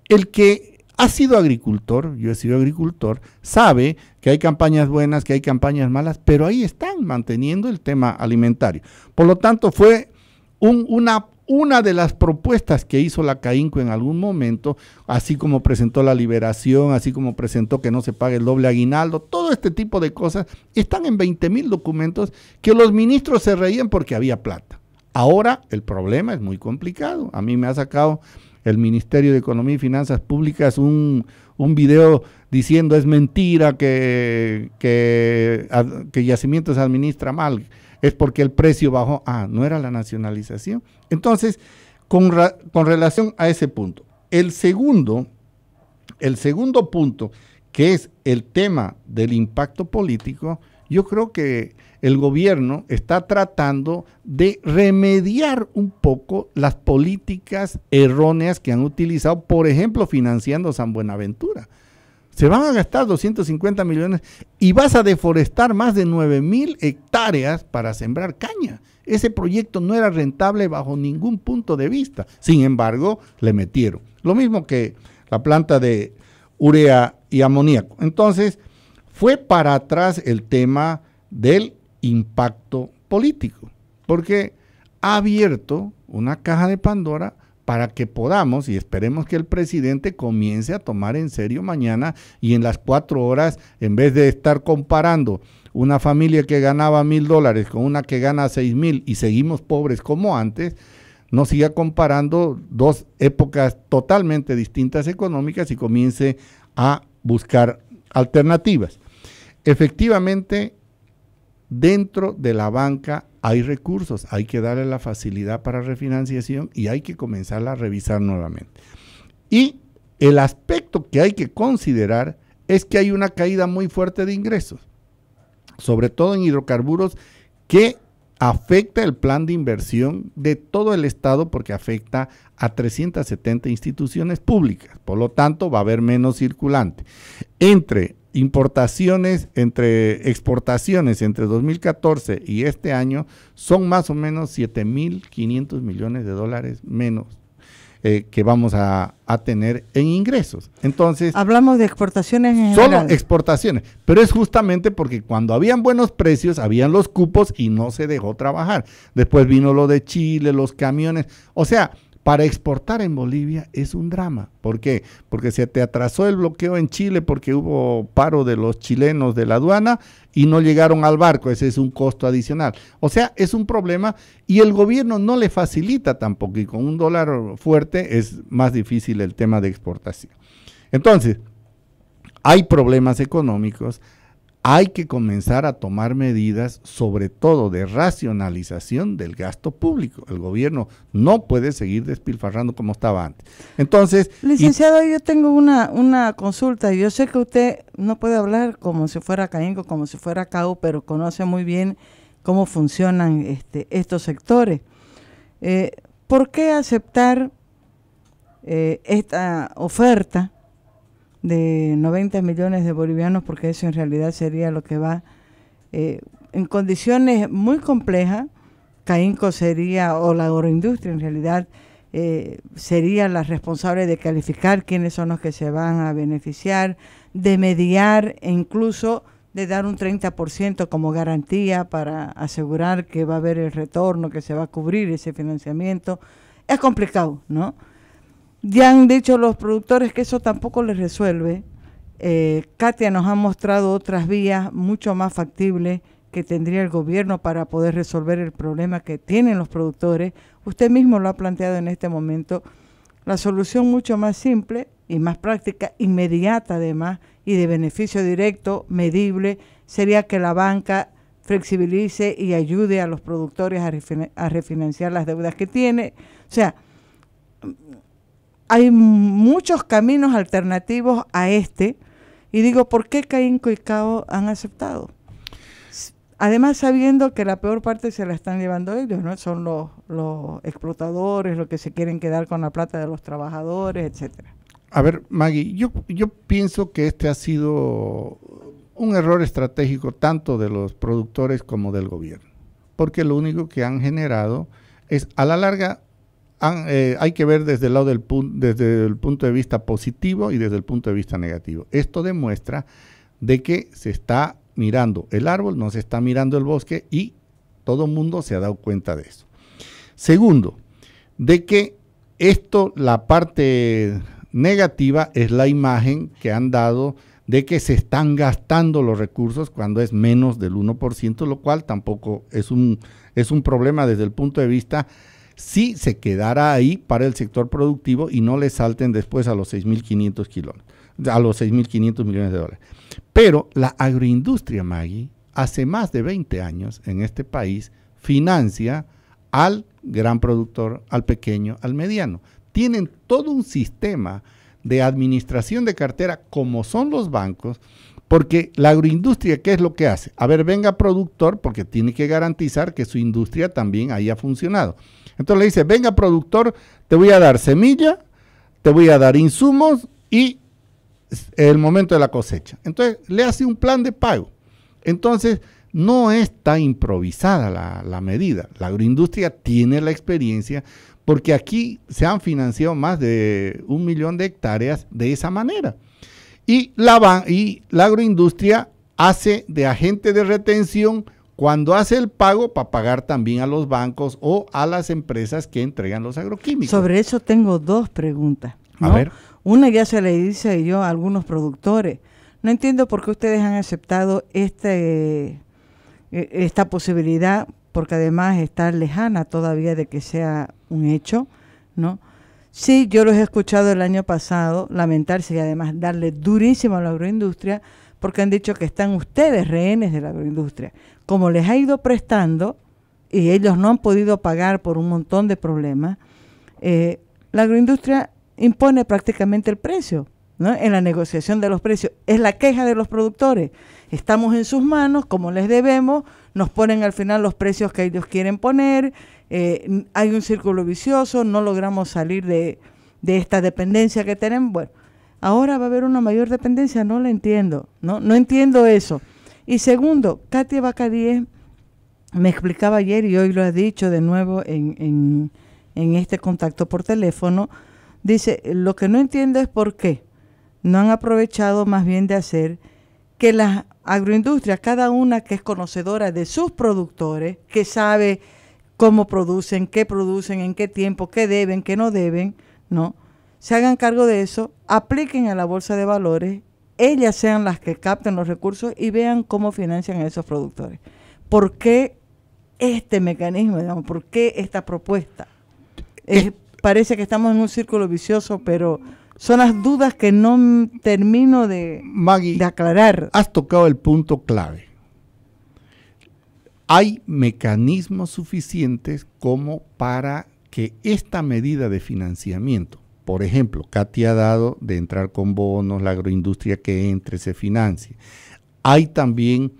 el que ha sido agricultor, yo he sido agricultor, sabe que hay campañas buenas, que hay campañas malas, pero ahí están manteniendo el tema alimentario. Por lo tanto, fue una, una de las propuestas que hizo la CAINCO en algún momento, así como presentó la liberación, así como presentó que no se pague el doble aguinaldo, todo este tipo de cosas, están en 20 mil documentos que los ministros se reían porque había plata. Ahora el problema es muy complicado. A mí me ha sacado el Ministerio de Economía y Finanzas Públicas un, un video diciendo es mentira que, que, que Yacimiento se administra mal, es porque el precio bajó. Ah, no era la nacionalización. Entonces, con, con relación a ese punto, el segundo, el segundo punto, que es el tema del impacto político, yo creo que el gobierno está tratando de remediar un poco las políticas erróneas que han utilizado, por ejemplo, financiando San Buenaventura. Se van a gastar 250 millones y vas a deforestar más de 9 mil hectáreas para sembrar caña. Ese proyecto no era rentable bajo ningún punto de vista. Sin embargo, le metieron. Lo mismo que la planta de urea y amoníaco. Entonces, fue para atrás el tema del impacto político, porque ha abierto una caja de Pandora para que podamos, y esperemos que el presidente comience a tomar en serio mañana y en las cuatro horas, en vez de estar comparando una familia que ganaba mil dólares con una que gana seis mil y seguimos pobres como antes, no siga comparando dos épocas totalmente distintas económicas y comience a buscar alternativas. Efectivamente, dentro de la banca hay recursos, hay que darle la facilidad para refinanciación y hay que comenzarla a revisar nuevamente. Y el aspecto que hay que considerar es que hay una caída muy fuerte de ingresos, sobre todo en hidrocarburos, que afecta el plan de inversión de todo el Estado porque afecta a 370 instituciones públicas. Por lo tanto, va a haber menos circulante. Entre importaciones entre exportaciones entre 2014 y este año son más o menos 7.500 millones de dólares menos eh, que vamos a, tener en ingresos. Entonces... Hablamos de exportaciones en Solo exportaciones, pero es justamente porque cuando habían buenos precios, habían los cupos y no se dejó trabajar. Después vino lo de Chile, los camiones. O sea, para exportar en Bolivia es un drama. ¿Por qué? Porque se te atrasó el bloqueo en Chile porque hubo paro de los chilenos de la aduana y no llegaron al barco. Ese es un costo adicional. O sea, es un problema y el gobierno no le facilita tampoco. Y con un dólar fuerte es más difícil el tema de exportación. Entonces, hay problemas económicos, hay que comenzar a tomar medidas, sobre todo de racionalización del gasto público. El gobierno no puede seguir despilfarrando como estaba antes. Entonces, licenciado, yo tengo una, una consulta. Yo sé que usted no puede hablar como si fuera Caínco, como si fuera CAU, pero conoce muy bien cómo funcionan este, estos sectores. Eh, ¿Por qué aceptar eh, esta oferta? De 90 millones de bolivianos, porque eso en realidad sería lo que va eh, en condiciones muy complejas. Caínco sería, o la agroindustria en realidad, eh, sería la responsable de calificar quiénes son los que se van a beneficiar, de mediar e incluso de dar un 30% como garantía para asegurar que va a haber el retorno, que se va a cubrir ese financiamiento. Es complicado, ¿no? Ya han dicho los productores que eso tampoco les resuelve. Eh, Katia nos ha mostrado otras vías mucho más factibles que tendría el gobierno para poder resolver el problema que tienen los productores. Usted mismo lo ha planteado en este momento. La solución mucho más simple y más práctica, inmediata además, y de beneficio directo, medible, sería que la banca flexibilice y ayude a los productores a, refinanciar las deudas que tiene. O sea, hay muchos caminos alternativos a este. Y digo, ¿por qué Caínco y Cao han aceptado? Además, sabiendo que la peor parte se la están llevando ellos, ¿no? Son los, los explotadores, los que se quieren quedar con la plata de los trabajadores, etcétera. A ver, Maggie, yo, yo pienso que este ha sido un error estratégico tanto de los productores como del gobierno, porque lo único que han generado es, a la larga, eh, hay que ver desde el, lado del desde el punto de vista positivo y desde el punto de vista negativo. Esto demuestra de que se está mirando el árbol, no se está mirando el bosque y todo el mundo se ha dado cuenta de eso. Segundo, de que esto, la parte negativa es la imagen que han dado de que se están gastando los recursos cuando es menos del 1%, lo cual tampoco es un, es un problema desde el punto de vista si se quedara ahí para el sector productivo y no le salten después a los 6.500 kilómetros, a los 6.500 millones de dólares. Pero la agroindustria, Maggie, hace más de 20 años en este país financia al gran productor, al pequeño, al mediano. Tienen todo un sistema de administración de cartera como son los bancos, porque la agroindustria, ¿qué es lo que hace? A ver, venga productor, porque tiene que garantizar que su industria también haya funcionado. Entonces le dice, venga productor, te voy a dar semilla, te voy a dar insumos y el momento de la cosecha. Entonces le hace un plan de pago. Entonces no está improvisada la, medida. La agroindustria tiene la experiencia porque aquí se han financiado más de un millón de hectáreas de esa manera. Y la agroindustria hace de agente de retención cuando hace el pago para pagar también a los bancos o a las empresas que entregan los agroquímicos. Sobre eso tengo dos preguntas. A ver. Una ya se le dice yo a algunos productores. No entiendo por qué ustedes han aceptado este, e, esta posibilidad porque además está lejana todavía de que sea un hecho, ¿no? Sí, yo los he escuchado el año pasado lamentarse y además darle durísimo a la agroindustria porque han dicho que están ustedes rehenes de la agroindustria. Como les ha ido prestando y ellos no han podido pagar por un montón de problemas, eh, la agroindustria impone prácticamente el precio. ¿no? en la negociación de los precios. Es la queja de los productores. Estamos en sus manos, como les debemos, nos ponen al final los precios que ellos quieren poner, eh, hay un círculo vicioso, no logramos salir de, esta dependencia que tenemos. Bueno, ahora va a haber una mayor dependencia, no la entiendo, no, no entiendo eso. Y segundo, Katia Bacadíez me explicaba ayer y hoy lo ha dicho de nuevo en, en este contacto por teléfono, dice, lo que no entiendo es por qué no han aprovechado más bien de hacer que las agroindustrias, cada una que es conocedora de sus productores, que sabe cómo producen, qué producen, en qué tiempo, qué deben, qué no deben, ¿no? Se hagan cargo de eso, apliquen a la bolsa de valores, ellas sean las que capten los recursos y vean cómo financian a esos productores. ¿Por qué este mecanismo, digamos, por qué esta propuesta? parece que estamos en un círculo vicioso, pero son las dudas que no termino de, de aclarar. Has tocado el punto clave. Hay mecanismos suficientes como para que esta medida de financiamiento, por ejemplo, Katia ha dado de entrar con bonos, la agroindustria que entre, se financie. Hay también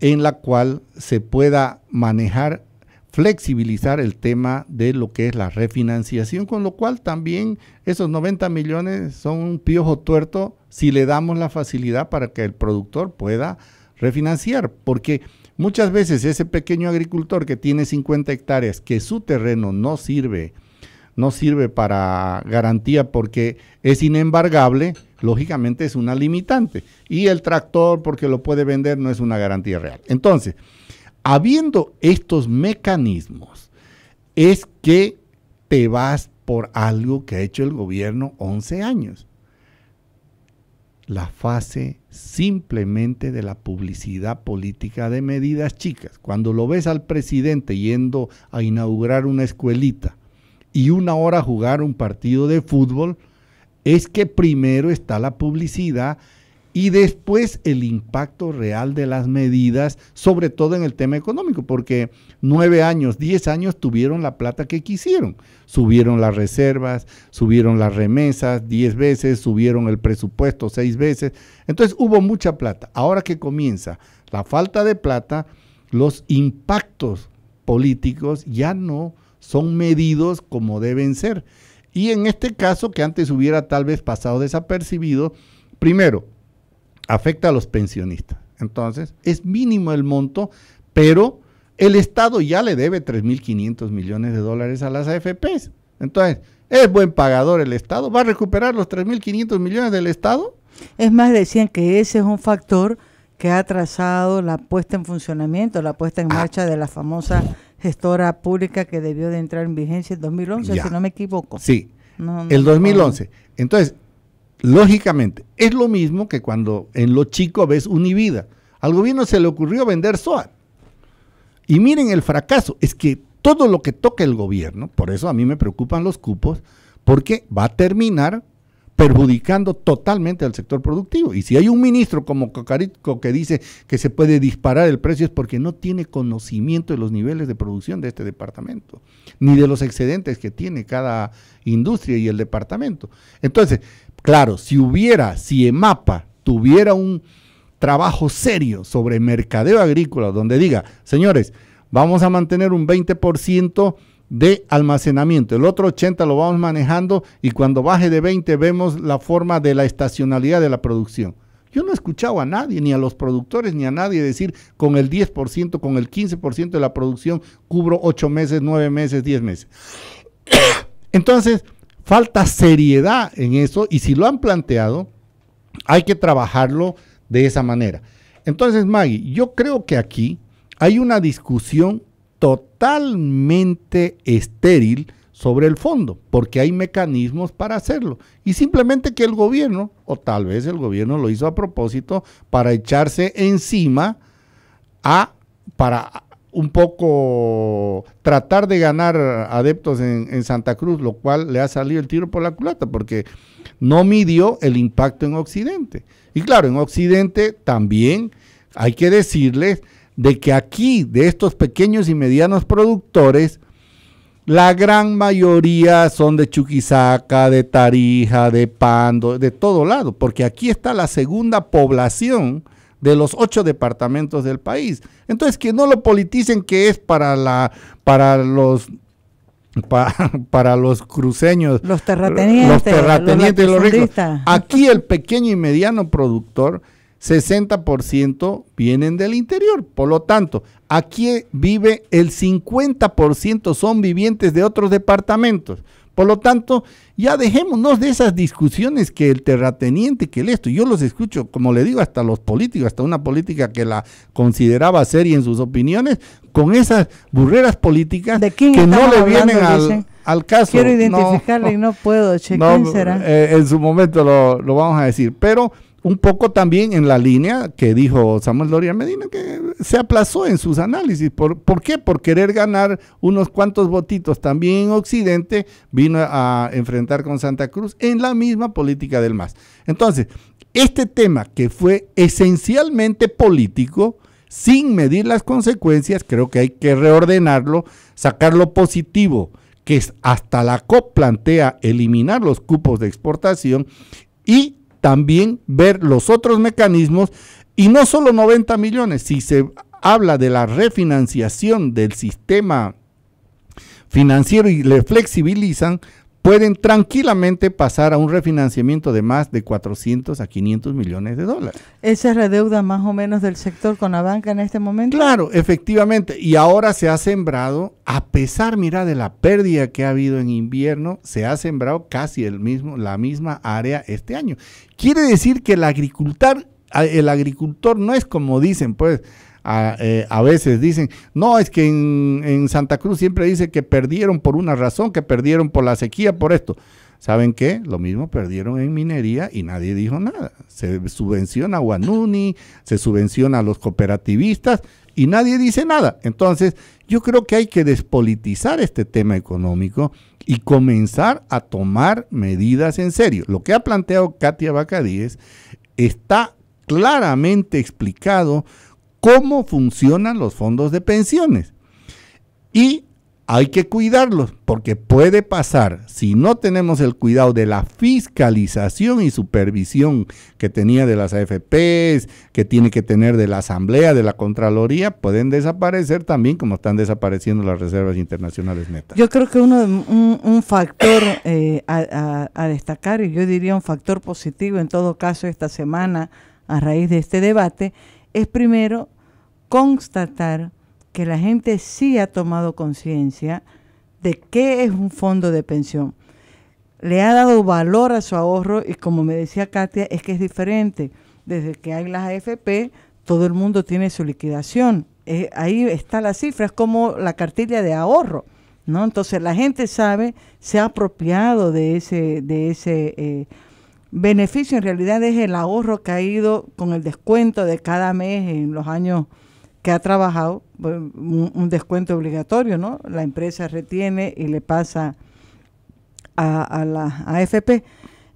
en la cual se pueda manejar flexibilizar el tema de lo que es la refinanciación, con lo cual también esos 90 millones son un piojo tuerto si le damos la facilidad para que el productor pueda refinanciar, porque muchas veces ese pequeño agricultor que tiene 50 hectáreas, que su terreno no sirve, no sirve para garantía porque es inembargable, lógicamente es una limitante. Y el tractor, porque lo puede vender, no es una garantía real. Entonces, habiendo estos mecanismos, es que te vas por algo que ha hecho el gobierno 11 años. La fase simplemente de la publicidad política de medidas chicas. Cuando lo ves al presidente yendo a inaugurar una escuelita y una hora jugar un partido de fútbol, es que primero está la publicidad y después el impacto real de las medidas, sobre todo en el tema económico, porque nueve años, diez años tuvieron la plata que quisieron. Subieron las reservas, subieron las remesas diez veces, subieron el presupuesto seis veces. Entonces hubo mucha plata. Ahora que comienza la falta de plata, los impactos políticos ya no son medidos como deben ser. Y en este caso, que antes hubiera tal vez pasado desapercibido, primero, afecta a los pensionistas. Entonces, es mínimo el monto, pero el Estado ya le debe 3.500 millones de dólares a las AFPs. Entonces, ¿es buen pagador el Estado? ¿Va a recuperar los 3.500 millones del Estado? Es más, decían que ese es un factor que ha atrasado la puesta en funcionamiento, la puesta en ah. marcha de la famosa gestora pública que debió de entrar en vigencia en 2011, si no me equivoco. Sí, el 2011. Entonces, lógicamente, es lo mismo que cuando en lo chico ves Univida. Al gobierno se le ocurrió vender SOAT. Y miren el fracaso, es que todo lo que toca el gobierno, por eso a mí me preocupan los cupos, porque va a terminar perjudicando totalmente al sector productivo. Y si hay un ministro como Cocarico que dice que se puede disparar el precio es porque no tiene conocimiento de los niveles de producción de este departamento, ni de los excedentes que tiene cada industria y el departamento. Entonces, claro, si hubiera, si EMAPA tuviera un trabajo serio sobre mercadeo agrícola donde diga, señores, vamos a mantener un 20% de almacenamiento. El otro 80 lo vamos manejando y cuando baje de 20 vemos la forma de la estacionalidad de la producción. Yo no he escuchado a nadie, ni a los productores, ni a nadie decir con el 10%, con el 15% de la producción cubro 8 meses, 9 meses, 10 meses. Entonces, falta seriedad en eso y si lo han planteado, hay que trabajarlo de esa manera. Entonces, Maggie, yo creo que aquí hay una discusión totalmente estéril sobre el fondo, porque hay mecanismos para hacerlo. Y simplemente que el gobierno, o tal vez el gobierno lo hizo a propósito, para echarse encima a, para un poco tratar de ganar adeptos en, en, Santa Cruz, lo cual le ha salido el tiro por la culata, porque no midió el impacto en Occidente. Y claro, en Occidente también hay que decirles de que aquí, de estos pequeños y medianos productores, la gran mayoría son de Chuquisaca, de Tarija, de Pando, de todo lado, porque aquí está la segunda población de los ocho departamentos del país. Entonces, que no lo politicen que es para la, para los para, los cruceños, los terratenientes, los terratenientes, los ricos. Aquí el pequeño y mediano productor 60% vienen del interior. Por lo tanto, aquí vive el 50% son vivientes de otros departamentos. Por lo tanto, ya dejémonos de esas discusiones que el terrateniente, que el esto, yo los escucho, como le digo, hasta los políticos, hasta una política que la consideraba seria en sus opiniones, con esas burreras políticas que no le vienen al, caso. Quiero identificarle y no puedo, che, será? Eh, en su momento lo, lo vamos a decir, pero un poco también en la línea que dijo Samuel Doria Medina, que se aplazó en sus análisis. ¿Por, ¿Por, qué? Por querer ganar unos cuantos votitos también en Occidente, vino a enfrentar con Santa Cruz en la misma política del MAS. Entonces, este tema que fue esencialmente político, sin medir las consecuencias, creo que hay que reordenarlo, sacar lo positivo, que es hasta la COP plantea eliminar los cupos de exportación y también ver los otros mecanismos y no solo 90 millones, si se habla de la refinanciación del sistema financiero y le flexibilizan, pueden tranquilamente pasar a un refinanciamiento de más de 400 a 500 millones de dólares. ¿Esa es la deuda más o menos del sector con la banca en este momento? Claro, efectivamente. Y ahora se ha sembrado, a pesar, mira, de la pérdida que ha habido en invierno, se ha sembrado casi el mismo, la misma área este año. Quiere decir que el agricultor, el agricultor no es como dicen, pues, eh, a, veces dicen, no, es que en, Santa Cruz siempre dice que perdieron por una razón, que perdieron por la sequía, por esto. ¿Saben qué? Lo mismo perdieron en minería y nadie dijo nada. Se subvenciona a Guanuni, se subvenciona a los cooperativistas y nadie dice nada. Entonces, yo creo que hay que despolitizar este tema económico y comenzar a tomar medidas en serio. Lo que ha planteado Katia Bacadíes está claramente explicado cómo funcionan los fondos de pensiones. Y hay que cuidarlos porque puede pasar, si no tenemos el cuidado de la fiscalización y supervisión que tenía de las AFPs, que tiene que tener de la Asamblea, de la Contraloría, pueden desaparecer también como están desapareciendo las reservas internacionales netas. Yo creo que uno un, factor eh, a destacar, y yo diría un factor positivo en todo caso esta semana a raíz de este debate, es primero constatar que la gente sí ha tomado conciencia de qué es un fondo de pensión. Le ha dado valor a su ahorro y como me decía Katia, es que es diferente. Desde que hay las AFP, todo el mundo tiene su liquidación. Eh, ahí está la cifra, es como la cartilla de ahorro. ¿no? Entonces la gente sabe, se ha apropiado de ese, de ese eh, beneficio. En realidad es el ahorro que ha ido con el descuento de cada mes en los años que ha trabajado, un, descuento obligatorio, ¿no? La empresa retiene y le pasa a, la AFP.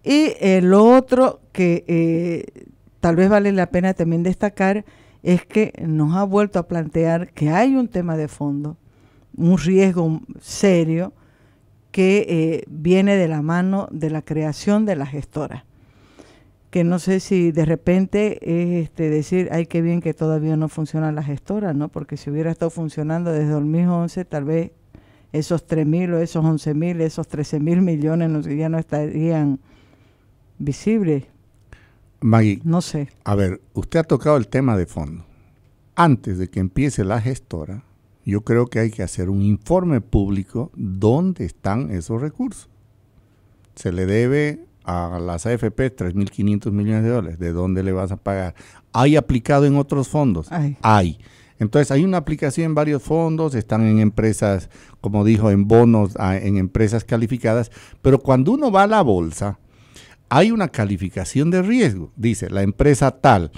Y eh, lo otro que eh, tal vez vale la pena también destacar es que nos ha vuelto a plantear que hay un tema de fondo, un riesgo serio que eh, viene de la mano de la creación de la gestora que no sé si de repente es este, decir, ay, qué bien que todavía no funciona la gestora, ¿no? Porque si hubiera estado funcionando desde 2011, tal vez esos 3 mil o esos 11 mil, esos 13 mil millones no, ya no estarían visibles. Maggie, no sé. A ver, usted ha tocado el tema de fondo. Antes de que empiece la gestora, yo creo que hay que hacer un informe público dónde están esos recursos. Se le debe a las AFP 3.500 millones de dólares. ¿De dónde le vas a pagar? ¿Hay aplicado en otros fondos? Hay. Entonces hay una aplicación en varios fondos, están en empresas, como dijo, en bonos, en empresas calificadas, pero cuando uno va a la bolsa, hay una calificación de riesgo. Dice, la empresa tal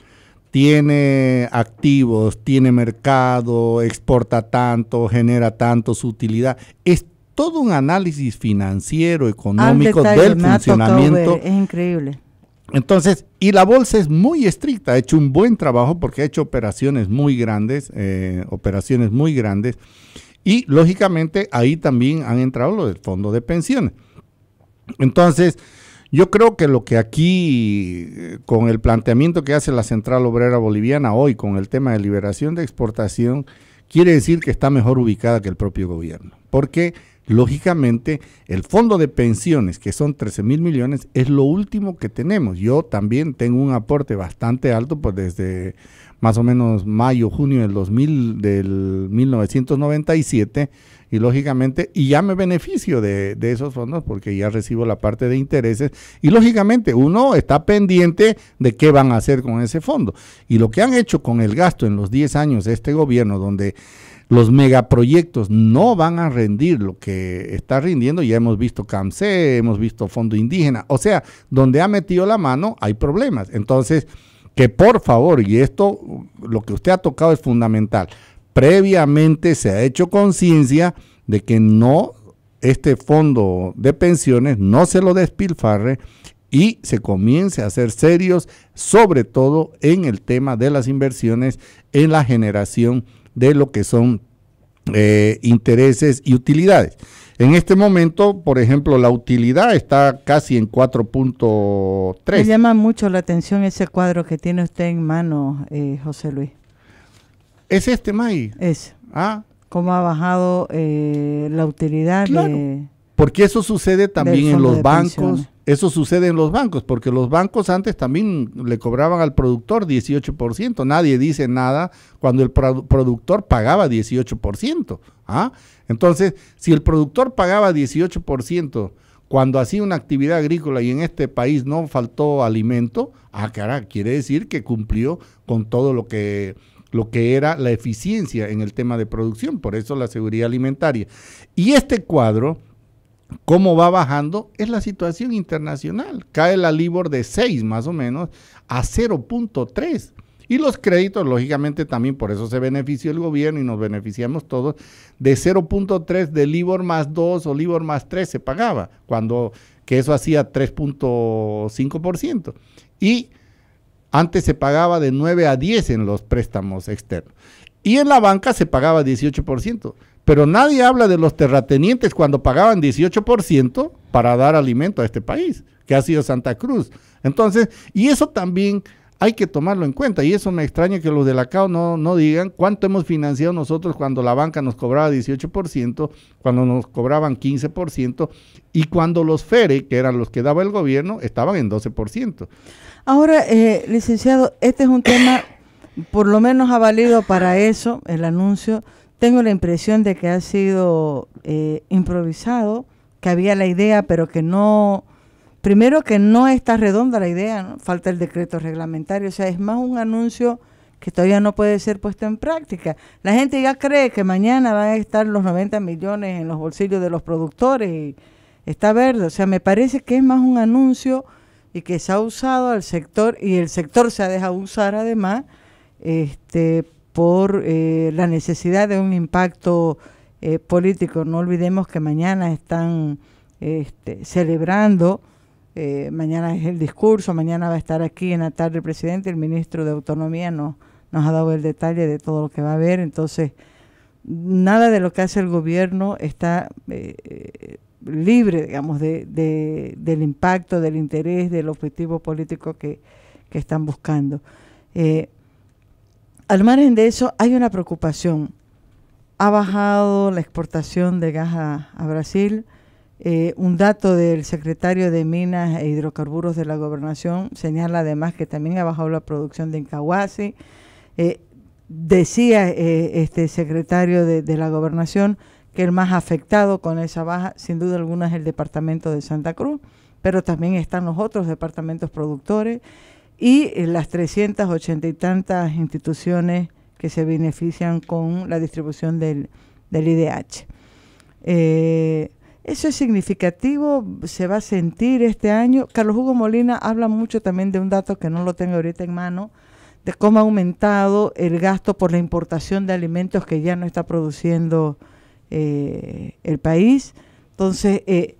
tiene activos, tiene mercado, exporta tanto, genera tanto su utilidad. Es todo un análisis financiero, económico del funcionamiento. es increíble. Entonces, y la bolsa es muy estricta, ha hecho un buen trabajo porque ha hecho operaciones muy grandes, eh, operaciones muy grandes, y lógicamente ahí también han entrado los del fondo de pensiones. Entonces, yo creo que lo que aquí, eh, con el planteamiento que hace la Central Obrera Boliviana hoy con el tema de liberación de exportación, quiere decir que está mejor ubicada que el propio gobierno. Porque lógicamente el fondo de pensiones, que son 13 mil millones, es lo último que tenemos. Yo también tengo un aporte bastante alto, pues desde más o menos mayo, junio del 2000, del 1997, y lógicamente, y ya me beneficio de, de, esos fondos porque ya recibo la parte de intereses, y lógicamente uno está pendiente de qué van a hacer con ese fondo. Y lo que han hecho con el gasto en los 10 años de este gobierno, donde los megaproyectos no van a rendir lo que está rindiendo. Ya hemos visto CAMSE, hemos visto Fondo Indígena. O sea, donde ha metido la mano hay problemas. Entonces, que por favor, y esto, lo que usted ha tocado es fundamental, previamente se ha hecho conciencia de que no, este fondo de pensiones no se lo despilfarre y se comience a ser serios, sobre todo en el tema de las inversiones en la generación de lo que son eh, intereses y utilidades. En este momento, por ejemplo, la utilidad está casi en 4.3. Me llama mucho la atención ese cuadro que tiene usted en mano, eh, José Luis. ¿Es este, May? Es. Ah. ¿Cómo ha bajado eh, la utilidad de porque eso sucede también en los bancos. Eso sucede en los bancos, porque los bancos antes también le cobraban al productor 18%. Nadie dice nada cuando el productor pagaba 18%. ¿ah? Entonces, si el productor pagaba 18% cuando hacía una actividad agrícola y en este país no faltó alimento, ah, cara, quiere decir que cumplió con todo lo que lo que era la eficiencia en el tema de producción, por eso la seguridad alimentaria. Y este cuadro cómo va bajando es la situación internacional. Cae la LIBOR de 6 más o menos a 0.3. Y los créditos, lógicamente, también por eso se benefició el gobierno y nos beneficiamos todos, de 0.3 de LIBOR más 2 o LIBOR más 3 se pagaba, cuando que eso hacía 3.5%. Y antes se pagaba de 9 a 10 en los préstamos externos. Y en la banca se pagaba 18%. Pero nadie habla de los terratenientes cuando pagaban 18% para dar alimento a este país, que ha sido Santa Cruz. Entonces, y eso también hay que tomarlo en cuenta. Y eso me extraña que los de la CAO no, no digan cuánto hemos financiado nosotros cuando la banca nos cobraba 18%, cuando nos cobraban 15%, y cuando los FERE, que eran los que daba el gobierno, estaban en 12%. Ahora, eh, licenciado, este es un tema, por lo menos ha valido para eso el anuncio. Tengo la impresión de que ha sido eh, improvisado, que había la idea, pero que no Primero que no está redonda la idea, falta el decreto reglamentario, o sea, es más un anuncio que todavía no puede ser puesto en práctica. La gente ya cree que mañana van a estar los 90 millones en los bolsillos de los productores y está verde, o sea, me parece que es más un anuncio y que se ha usado al sector y el sector se ha dejado usar además este, por eh, la necesidad de un impacto eh, político. No olvidemos que mañana están este, celebrando eh, mañana es el discurso, mañana va a estar aquí en la tarde el presidente, el ministro de Autonomía nos, nos ha dado el detalle de todo lo que va a haber, entonces nada de lo que hace el gobierno está libre, digamos, de, del impacto, del interés, del objetivo político que, están buscando. Al margen de eso, hay una preocupación. Ha bajado la exportación de gas a Brasil, eh, un dato del secretario de Minas e Hidrocarburos de la Gobernación señala además que también ha bajado la producción de Incahuasi. Eh, decía eh, este secretario de, la Gobernación que el más afectado con esa baja, sin duda alguna, es el departamento de Santa Cruz, pero también están los otros departamentos productores y las 380 y tantas instituciones que se benefician con la distribución del, del IDH. Eso es significativo, se va a sentir este año. Carlos Hugo Molina habla mucho también de un dato que no lo tengo ahorita en mano, de cómo ha aumentado el gasto por la importación de alimentos que ya no está produciendo eh, el país. Entonces, eh,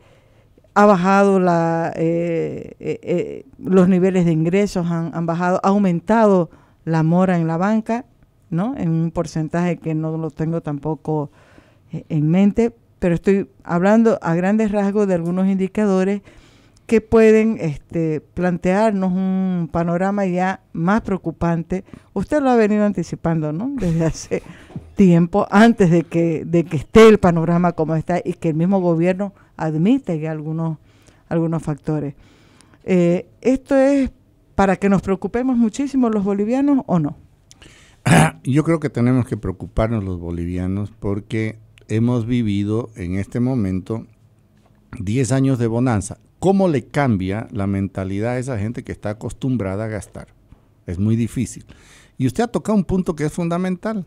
ha bajado la, eh, los niveles de ingresos, han, han, bajado, ha aumentado la mora en la banca, ¿no? En un porcentaje que no lo tengo tampoco en mente, pero estoy hablando a grandes rasgos de algunos indicadores que pueden este, plantearnos un panorama ya más preocupante. Usted lo ha venido anticipando, ¿no? Desde hace tiempo, antes de que, de que esté el panorama como está y que el mismo gobierno admite ya algunos, algunos factores. Eh, ¿Esto es para que nos preocupemos muchísimo los bolivianos o no? Yo creo que tenemos que preocuparnos los bolivianos porque hemos vivido en este momento 10 años de bonanza. ¿Cómo le cambia la mentalidad a esa gente que está acostumbrada a gastar? Es muy difícil. Y usted ha tocado un punto que es fundamental,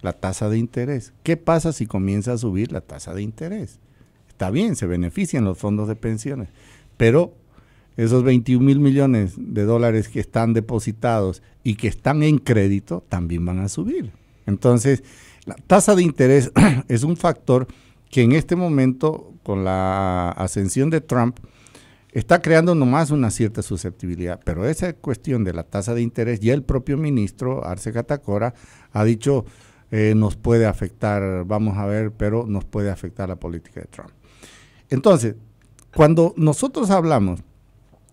la tasa de interés. ¿Qué pasa si comienza a subir la tasa de interés? Está bien, se benefician los fondos de pensiones, pero esos 21 mil millones de dólares que están depositados y que están en crédito también van a subir. Entonces, la tasa de interés es un factor que en este momento, con la ascensión de Trump, está creando nomás una cierta susceptibilidad. Pero esa cuestión de la tasa de interés, ya el propio ministro Arce Catacora ha dicho, eh, nos puede afectar, vamos a ver, pero nos puede afectar la política de Trump. Entonces, cuando nosotros hablamos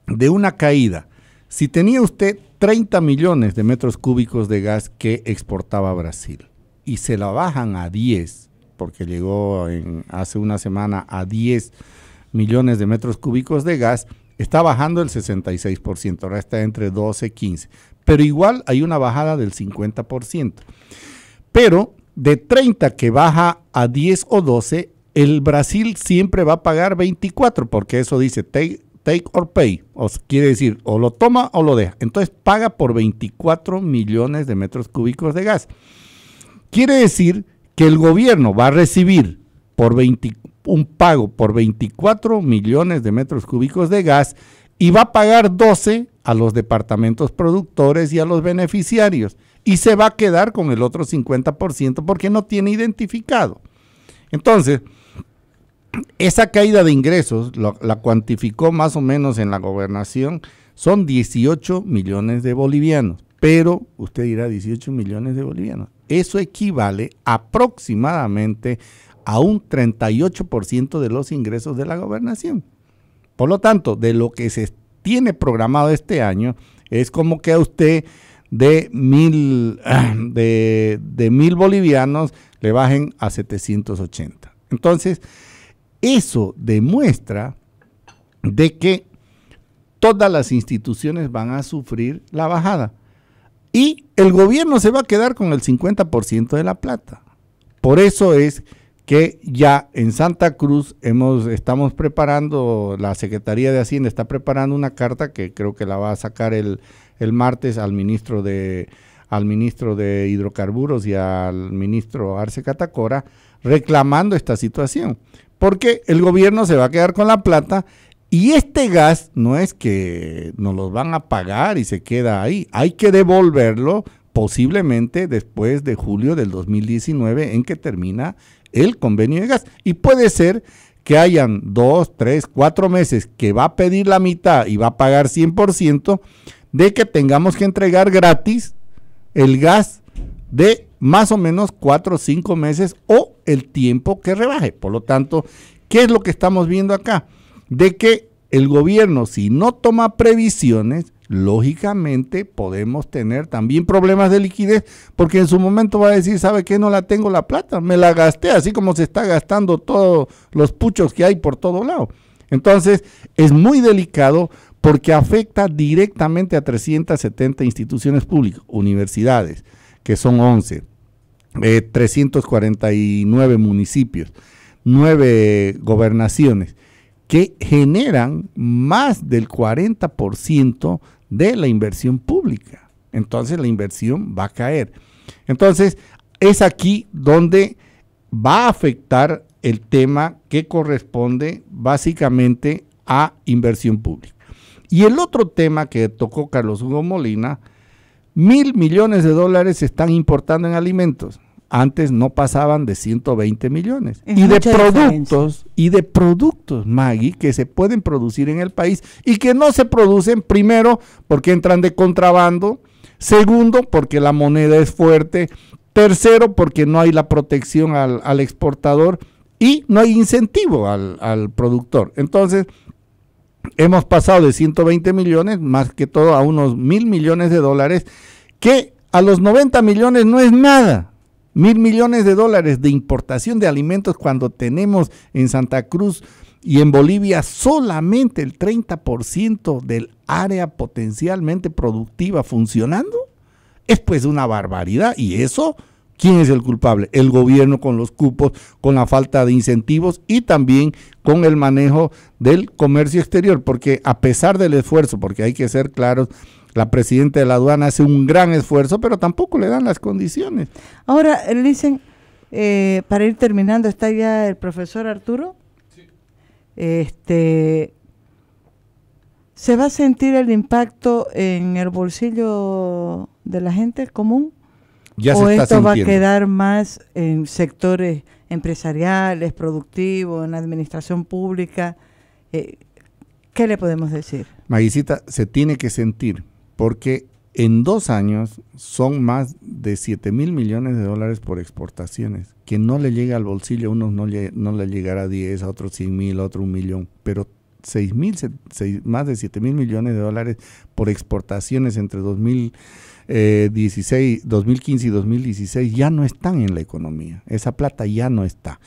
de una caída, si tenía usted 30 millones de metros cúbicos de gas que exportaba Brasil, y se la bajan a 10, porque llegó en, hace una semana a 10 millones de metros cúbicos de gas, está bajando el 66%, ahora está entre 12 y 15. Pero igual hay una bajada del 50%. Pero de 30 que baja a 10 o 12, el Brasil siempre va a pagar 24, porque eso dice take, take or pay, o quiere decir o lo toma o lo deja. Entonces paga por 24 millones de metros cúbicos de gas. Quiere decir que el gobierno va a recibir por un pago por 24 millones de metros cúbicos de gas y va a pagar 12 a los departamentos productores y a los beneficiarios y se va a quedar con el otro 50% porque no tiene identificado. Entonces, esa caída de ingresos la cuantificó más o menos en la gobernación, son 18 millones de bolivianos. Pero usted dirá 18 millones de bolivianos Eso equivale aproximadamente a un 38% de los ingresos de la gobernación. Por lo tanto, de lo que se tiene programado este año, es como que a usted de mil, de, de mil bolivianos le bajen a 780. Entonces, eso demuestra de que todas las instituciones van a sufrir la bajada y el gobierno se va a quedar con el 50% de la plata. Por eso es que ya en Santa Cruz hemos, estamos preparando, la Secretaría de Hacienda está preparando una carta que creo que la va a sacar el, el martes al ministro de al ministro de Hidrocarburos y al ministro Arce Catacora reclamando esta situación porque el gobierno se va a quedar con la plata y este gas no es que nos lo van a pagar y se queda ahí, hay que devolverlo posiblemente después de julio del 2019 en que termina el convenio de gas. Y puede ser que hayan dos, tres, cuatro meses que va a pedir la mitad y va a pagar 100% de que tengamos que entregar gratis el gas de más o menos cuatro o cinco meses o el tiempo que rebaje. Por lo tanto, ¿qué es lo que estamos viendo acá? De que el gobierno, si no toma previsiones, lógicamente podemos tener también problemas de liquidez, porque en su momento va a decir, ¿sabe qué? No la tengo la plata, me la gasté, así como se está gastando todos los puchos que hay por todo lado. Entonces, es muy delicado porque afecta directamente a 370 instituciones públicas, universidades, que son 11, 349 eh, municipios, 9 gobernaciones, que generan más del 40% de la inversión pública. Entonces la inversión va a caer. Entonces es aquí donde va a afectar el tema que corresponde básicamente a inversión pública. Y el otro tema que tocó Carlos Hugo Molina, mil millones de dólares se están importando en alimentos. Antes no pasaban de 120 millones. y de productos, y de productos, Maggie, que se pueden producir en el país y que no se producen, primero, porque entran de contrabando, segundo, porque la moneda es fuerte, tercero, porque no hay la protección al, exportador y no hay incentivo al, al productor. Entonces, hemos pasado de 120 millones, más que todo a unos mil millones de dólares, que a los 90 millones no es nada. Mil millones de dólares de importación de alimentos cuando tenemos en Santa Cruz y en Bolivia solamente el 30% del área potencialmente productiva funcionando, es pues una barbaridad y eso ¿Quién es el culpable? El gobierno con los cupos, con la falta de incentivos y también con el manejo del comercio exterior, porque a pesar del esfuerzo, porque hay que ser claros, la presidenta de la aduana hace un gran esfuerzo, pero tampoco le dan las condiciones. Ahora, dicen, eh, para ir terminando, ¿está ya el profesor Arturo? Sí. Este, ¿Se va a sentir el impacto en el bolsillo de la gente común? ¿O esto va a quedar más en sectores empresariales, productivos, en la administración pública? Eh, ¿Qué le podemos decir? Maguicita, se tiene que sentir, porque en dos años son más de 7 mil millones de dólares por exportaciones, que no le llega al bolsillo, a unos no le, no le llegará a 10, a otros 100 mil, a otro un millón, pero 6 mil, más de 7 mil millones de dólares por exportaciones entre 2000 16, 2015 y 2016 ya no están en la economía. Esa plata ya no está.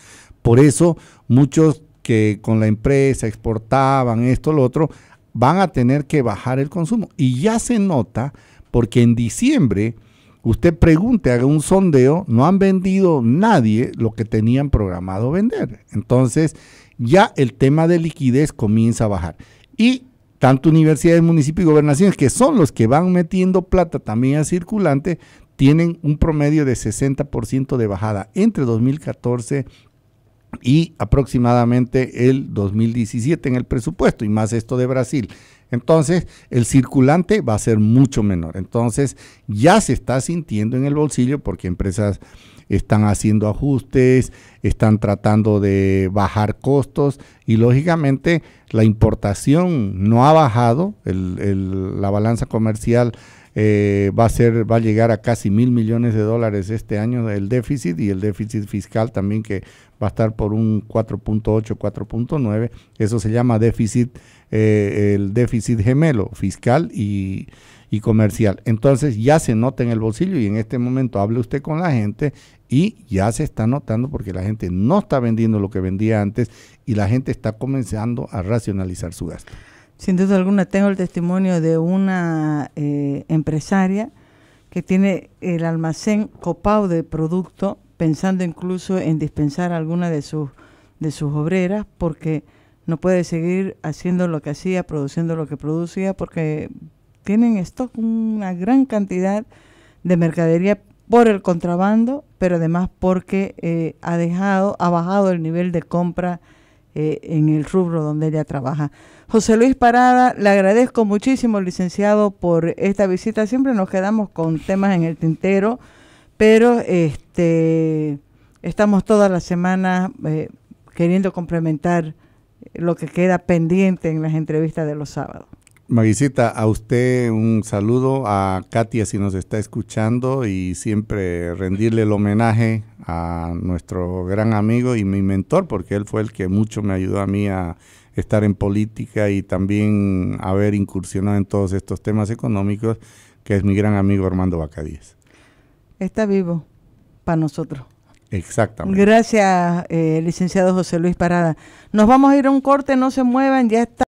Por eso muchos que con la empresa exportaban esto, lo otro, van a tener que bajar el consumo. Y ya se nota porque en diciembre, usted pregunte, haga un sondeo, no han vendido nadie lo que tenían programado vender. Entonces, ya el tema de liquidez comienza a bajar. Y tanto universidades, municipios y gobernaciones, que son los que van metiendo plata también a circulante, tienen un promedio de 60% de bajada entre 2014 y aproximadamente el 2017 en el presupuesto, y más esto de Brasil. Entonces, el circulante va a ser mucho menor. Entonces, ya se está sintiendo en el bolsillo porque empresas están haciendo ajustes, están tratando de bajar costos y lógicamente la importación no ha bajado, la balanza comercial eh, va a ser, va a llegar a casi mil millones de dólares este año el déficit y el déficit fiscal también que va a estar por un 4.8, 4.9. Eso se llama déficit, eh, el déficit gemelo fiscal y, y comercial. Entonces ya se nota en el bolsillo y en este momento hable usted con la gente y ya se está notando porque la gente no está vendiendo lo que vendía antes y la gente está comenzando a racionalizar su gasto. Sin duda alguna tengo el testimonio de una eh, empresaria que tiene el almacén copado de producto, pensando incluso en dispensar a alguna de sus, de sus obreras, porque no puede seguir haciendo lo que hacía, produciendo lo que producía, porque tienen stock una gran cantidad de mercadería por el contrabando, pero además porque eh, ha dejado, ha bajado el nivel de compra eh, en el rubro donde ella trabaja. José Luis Parada, le agradezco muchísimo, licenciado, por esta visita. Siempre nos quedamos con temas en el tintero, pero este estamos todas las semanas eh, queriendo complementar lo que queda pendiente en las entrevistas de los sábados. Maguisita, a usted un saludo, a Katia si nos está escuchando y siempre rendirle el homenaje a nuestro gran amigo y mi mentor, porque él fue el que mucho me ayudó a mí a estar en política y también haber incursionado en todos estos temas económicos, que es mi gran amigo Armando Bacadíez. Está vivo para nosotros. Exactamente. Gracias, eh, licenciado José Luis Parada. Nos vamos a ir a un corte, no se muevan, ya está.